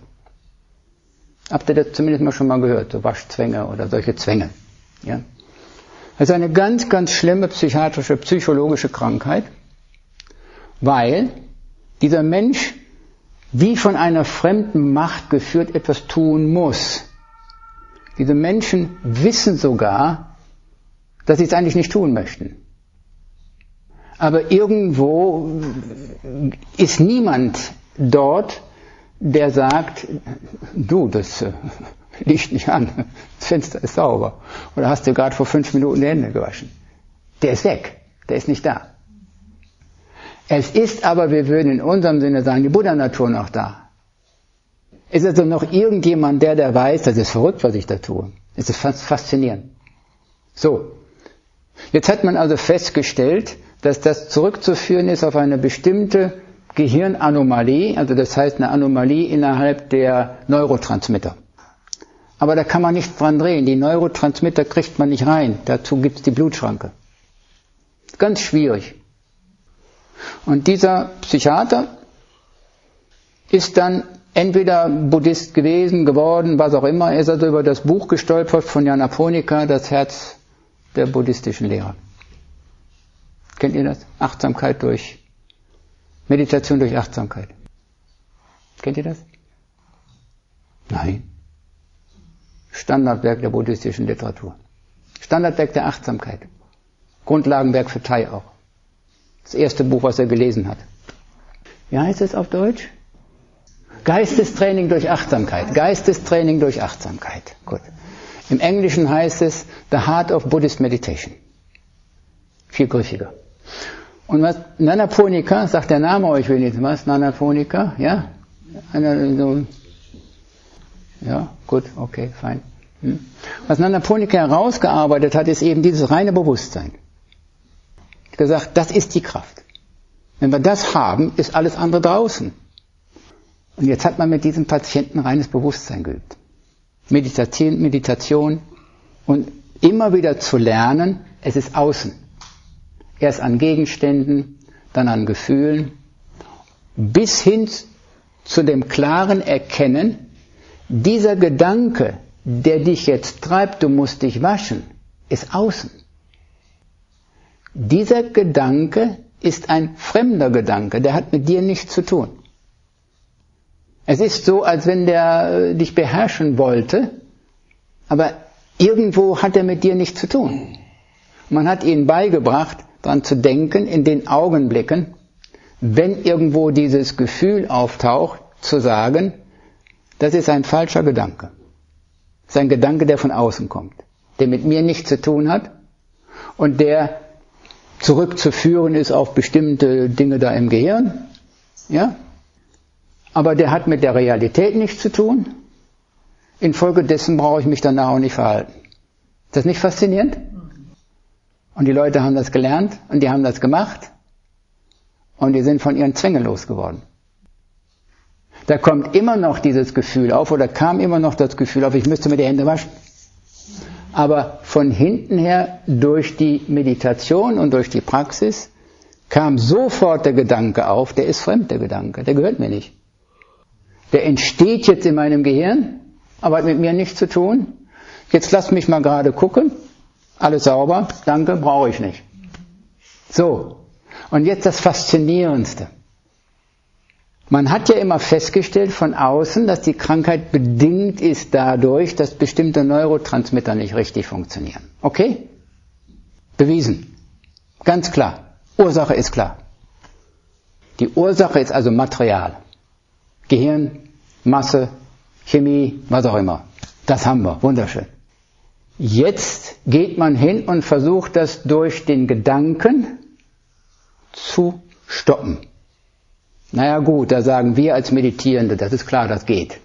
A: Habt ihr das zumindest mal schon mal gehört? So Waschzwänge oder solche Zwänge. Ja? Ist eine ganz, ganz schlimme psychiatrische, psychologische Krankheit, weil dieser Mensch wie von einer fremden Macht geführt etwas tun muss. Diese Menschen wissen sogar, dass sie es eigentlich nicht tun möchten. Aber irgendwo ist niemand dort, der sagt, du, das liegt nicht an, das Fenster ist sauber. Oder hast du gerade vor fünf Minuten die Hände gewaschen. Der ist weg, der ist nicht da. Es ist aber, wir würden in unserem Sinne sagen, die Buddha-Natur noch da. Ist also noch irgendjemand, der, der weiß, das ist verrückt, was ich da tue. Es ist faszinierend. So. Jetzt hat man also festgestellt, dass das zurückzuführen ist auf eine bestimmte Gehirnanomalie, also das heißt eine Anomalie innerhalb der Neurotransmitter. Aber da kann man nichts dran drehen. Die Neurotransmitter kriegt man nicht rein. Dazu gibt es die Blutschranke. Ganz schwierig. Und dieser Psychiater ist dann entweder Buddhist gewesen, geworden, was auch immer. Er ist also über das Buch gestolpert von Jan Aponika, das Herz der buddhistischen Lehrer. Kennt ihr das? Achtsamkeit durch Meditation durch Achtsamkeit. Kennt ihr das? Nein. Standardwerk der buddhistischen Literatur. Standardwerk der Achtsamkeit. Grundlagenwerk für Thai auch. Das erste Buch, was er gelesen hat. Wie heißt es auf Deutsch? Geistestraining durch Achtsamkeit. Geistestraining durch Achtsamkeit. Gut. Im Englischen heißt es The Heart of Buddhist Meditation. Viel griffiger. Und was Nanaponika, sagt der Name euch wenigstens was? Nanaponika, ja? Ja, gut, okay, fein. Hm? Was Nanaponika herausgearbeitet hat, ist eben dieses reine Bewusstsein. Gesagt, das ist die Kraft. Wenn wir das haben, ist alles andere draußen. Und jetzt hat man mit diesem Patienten reines Bewusstsein geübt. Meditation, Meditation und immer wieder zu lernen, es ist außen. Erst an Gegenständen, dann an Gefühlen, bis hin zu dem klaren Erkennen, dieser Gedanke, der dich jetzt treibt, du musst dich waschen, ist außen. Dieser Gedanke ist ein fremder Gedanke, der hat mit dir nichts zu tun. Es ist so, als wenn der äh, dich beherrschen wollte, aber irgendwo hat er mit dir nichts zu tun. Man hat ihnen beigebracht, daran zu denken, in den Augenblicken, wenn irgendwo dieses Gefühl auftaucht, zu sagen, das ist ein falscher Gedanke. Das ist ein Gedanke, der von außen kommt, der mit mir nichts zu tun hat und der zurückzuführen ist auf bestimmte Dinge da im Gehirn. Ja? Aber der hat mit der Realität nichts zu tun. Infolgedessen brauche ich mich danach auch nicht verhalten. Ist das nicht faszinierend? Und die Leute haben das gelernt und die haben das gemacht und die sind von ihren Zwängen losgeworden. Da kommt immer noch dieses Gefühl auf oder kam immer noch das Gefühl auf, ich müsste mir die Hände waschen. Aber von hinten her durch die Meditation und durch die Praxis kam sofort der Gedanke auf, der ist fremd, der Gedanke, der gehört mir nicht. Der entsteht jetzt in meinem Gehirn, aber hat mit mir nichts zu tun. Jetzt lass mich mal gerade gucken, alles sauber, danke, brauche ich nicht. So. Und jetzt das Faszinierendste. Man hat ja immer festgestellt von außen, dass die Krankheit bedingt ist dadurch, dass bestimmte Neurotransmitter nicht richtig funktionieren. Okay? Bewiesen. Ganz klar. Ursache ist klar. Die Ursache ist also Material. Gehirn, Masse, Chemie, was auch immer. Das haben wir. Wunderschön. Jetzt geht man hin und versucht das durch den Gedanken zu stoppen. Naja gut, da sagen wir als Meditierende, das ist klar, das geht.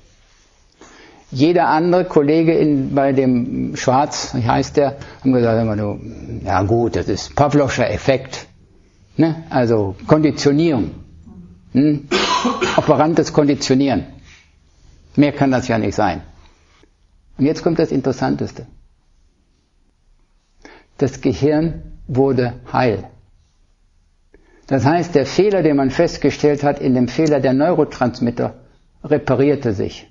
A: Jeder andere Kollege in, bei dem Schwarz, wie heißt der, haben gesagt, immer nur, ja gut, das ist Pavlovscher Effekt. Ne? Also Konditionierung. Hm? Operantes Konditionieren. Mehr kann das ja nicht sein. Und jetzt kommt das Interessanteste. Das Gehirn wurde heil. Das heißt, der Fehler, den man festgestellt hat in dem Fehler der Neurotransmitter, reparierte sich.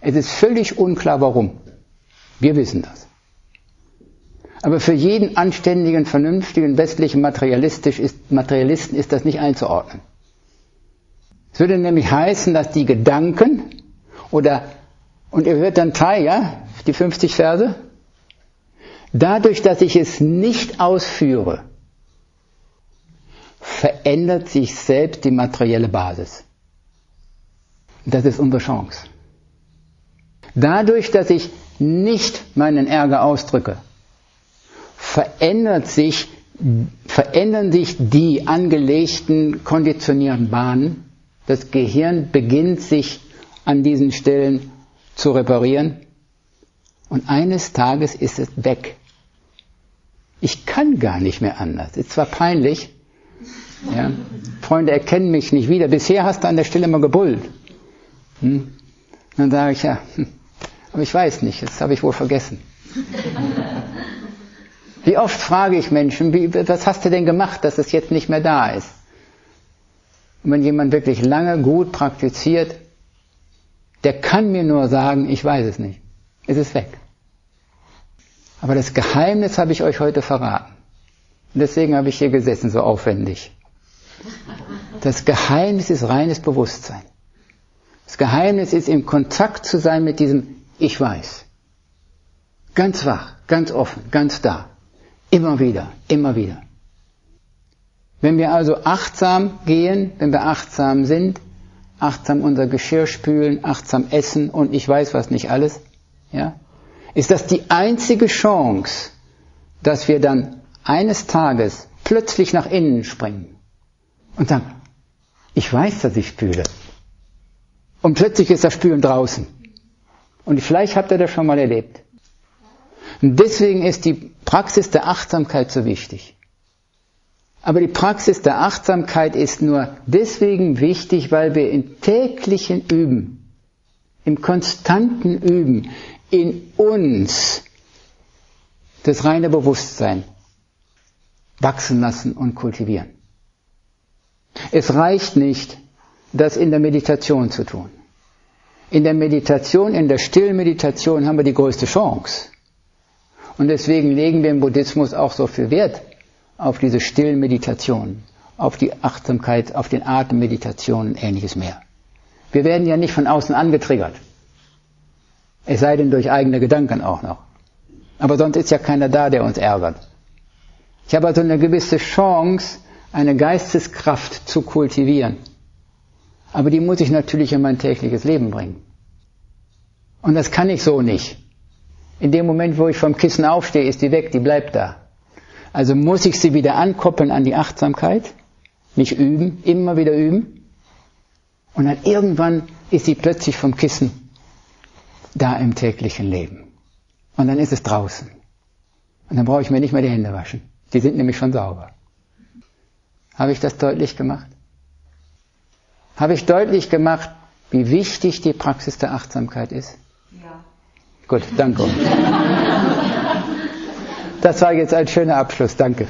A: Es ist völlig unklar warum. Wir wissen das. Aber für jeden anständigen, vernünftigen, westlichen Materialistisch ist, Materialisten ist das nicht einzuordnen. Es würde nämlich heißen, dass die Gedanken oder, und ihr hört dann Teil, ja, die 50 Verse, dadurch, dass ich es nicht ausführe, verändert sich selbst die materielle Basis. Das ist unsere Chance. Dadurch, dass ich nicht meinen Ärger ausdrücke, verändert sich, verändern sich die angelegten konditionierten Bahnen. Das Gehirn beginnt sich an diesen Stellen zu reparieren und eines Tages ist es weg. Ich kann gar nicht mehr anders. Ist zwar peinlich, ja? Freunde erkennen mich nicht wieder. Bisher hast du an der Stelle immer gebrüllt. Hm? Dann sage ich, ja, hm, aber ich weiß nicht, das habe ich wohl vergessen. (laughs) Wie oft frage ich Menschen, wie, was hast du denn gemacht, dass es jetzt nicht mehr da ist? Und wenn jemand wirklich lange gut praktiziert, der kann mir nur sagen, ich weiß es nicht. Es ist weg. Aber das Geheimnis habe ich euch heute verraten. Und deswegen habe ich hier gesessen, so aufwendig. Das Geheimnis ist reines Bewusstsein. Das Geheimnis ist im Kontakt zu sein mit diesem Ich weiß. Ganz wach, ganz offen, ganz da. Immer wieder, immer wieder. Wenn wir also achtsam gehen, wenn wir achtsam sind, achtsam unser Geschirr spülen, achtsam essen und ich weiß was nicht alles, ja, ist das die einzige Chance, dass wir dann eines Tages plötzlich nach innen springen und sagen, ich weiß, dass ich spüle. Und plötzlich ist das Spülen draußen. Und vielleicht habt ihr das schon mal erlebt. Und deswegen ist die Praxis der Achtsamkeit so wichtig. Aber die Praxis der Achtsamkeit ist nur deswegen wichtig, weil wir im täglichen Üben, im konstanten Üben, in uns das reine Bewusstsein wachsen lassen und kultivieren. Es reicht nicht, das in der Meditation zu tun. In der Meditation, in der Stillmeditation haben wir die größte Chance. Und deswegen legen wir im Buddhismus auch so viel Wert auf diese Stillmeditation, auf die Achtsamkeit, auf den Atemmeditation und ähnliches mehr. Wir werden ja nicht von außen angetriggert. Es sei denn durch eigene Gedanken auch noch. Aber sonst ist ja keiner da, der uns ärgert. Ich habe also eine gewisse Chance, eine Geisteskraft zu kultivieren. Aber die muss ich natürlich in mein tägliches Leben bringen. Und das kann ich so nicht. In dem Moment, wo ich vom Kissen aufstehe, ist die weg, die bleibt da. Also muss ich sie wieder ankoppeln an die Achtsamkeit, mich üben, immer wieder üben. Und dann irgendwann ist sie plötzlich vom Kissen da im täglichen Leben. Und dann ist es draußen. Und dann brauche ich mir nicht mehr die Hände waschen. Die sind nämlich schon sauber. Habe ich das deutlich gemacht? Habe ich deutlich gemacht, wie wichtig die Praxis der Achtsamkeit ist? Ja. Gut, danke. Das war jetzt ein schöner Abschluss, danke.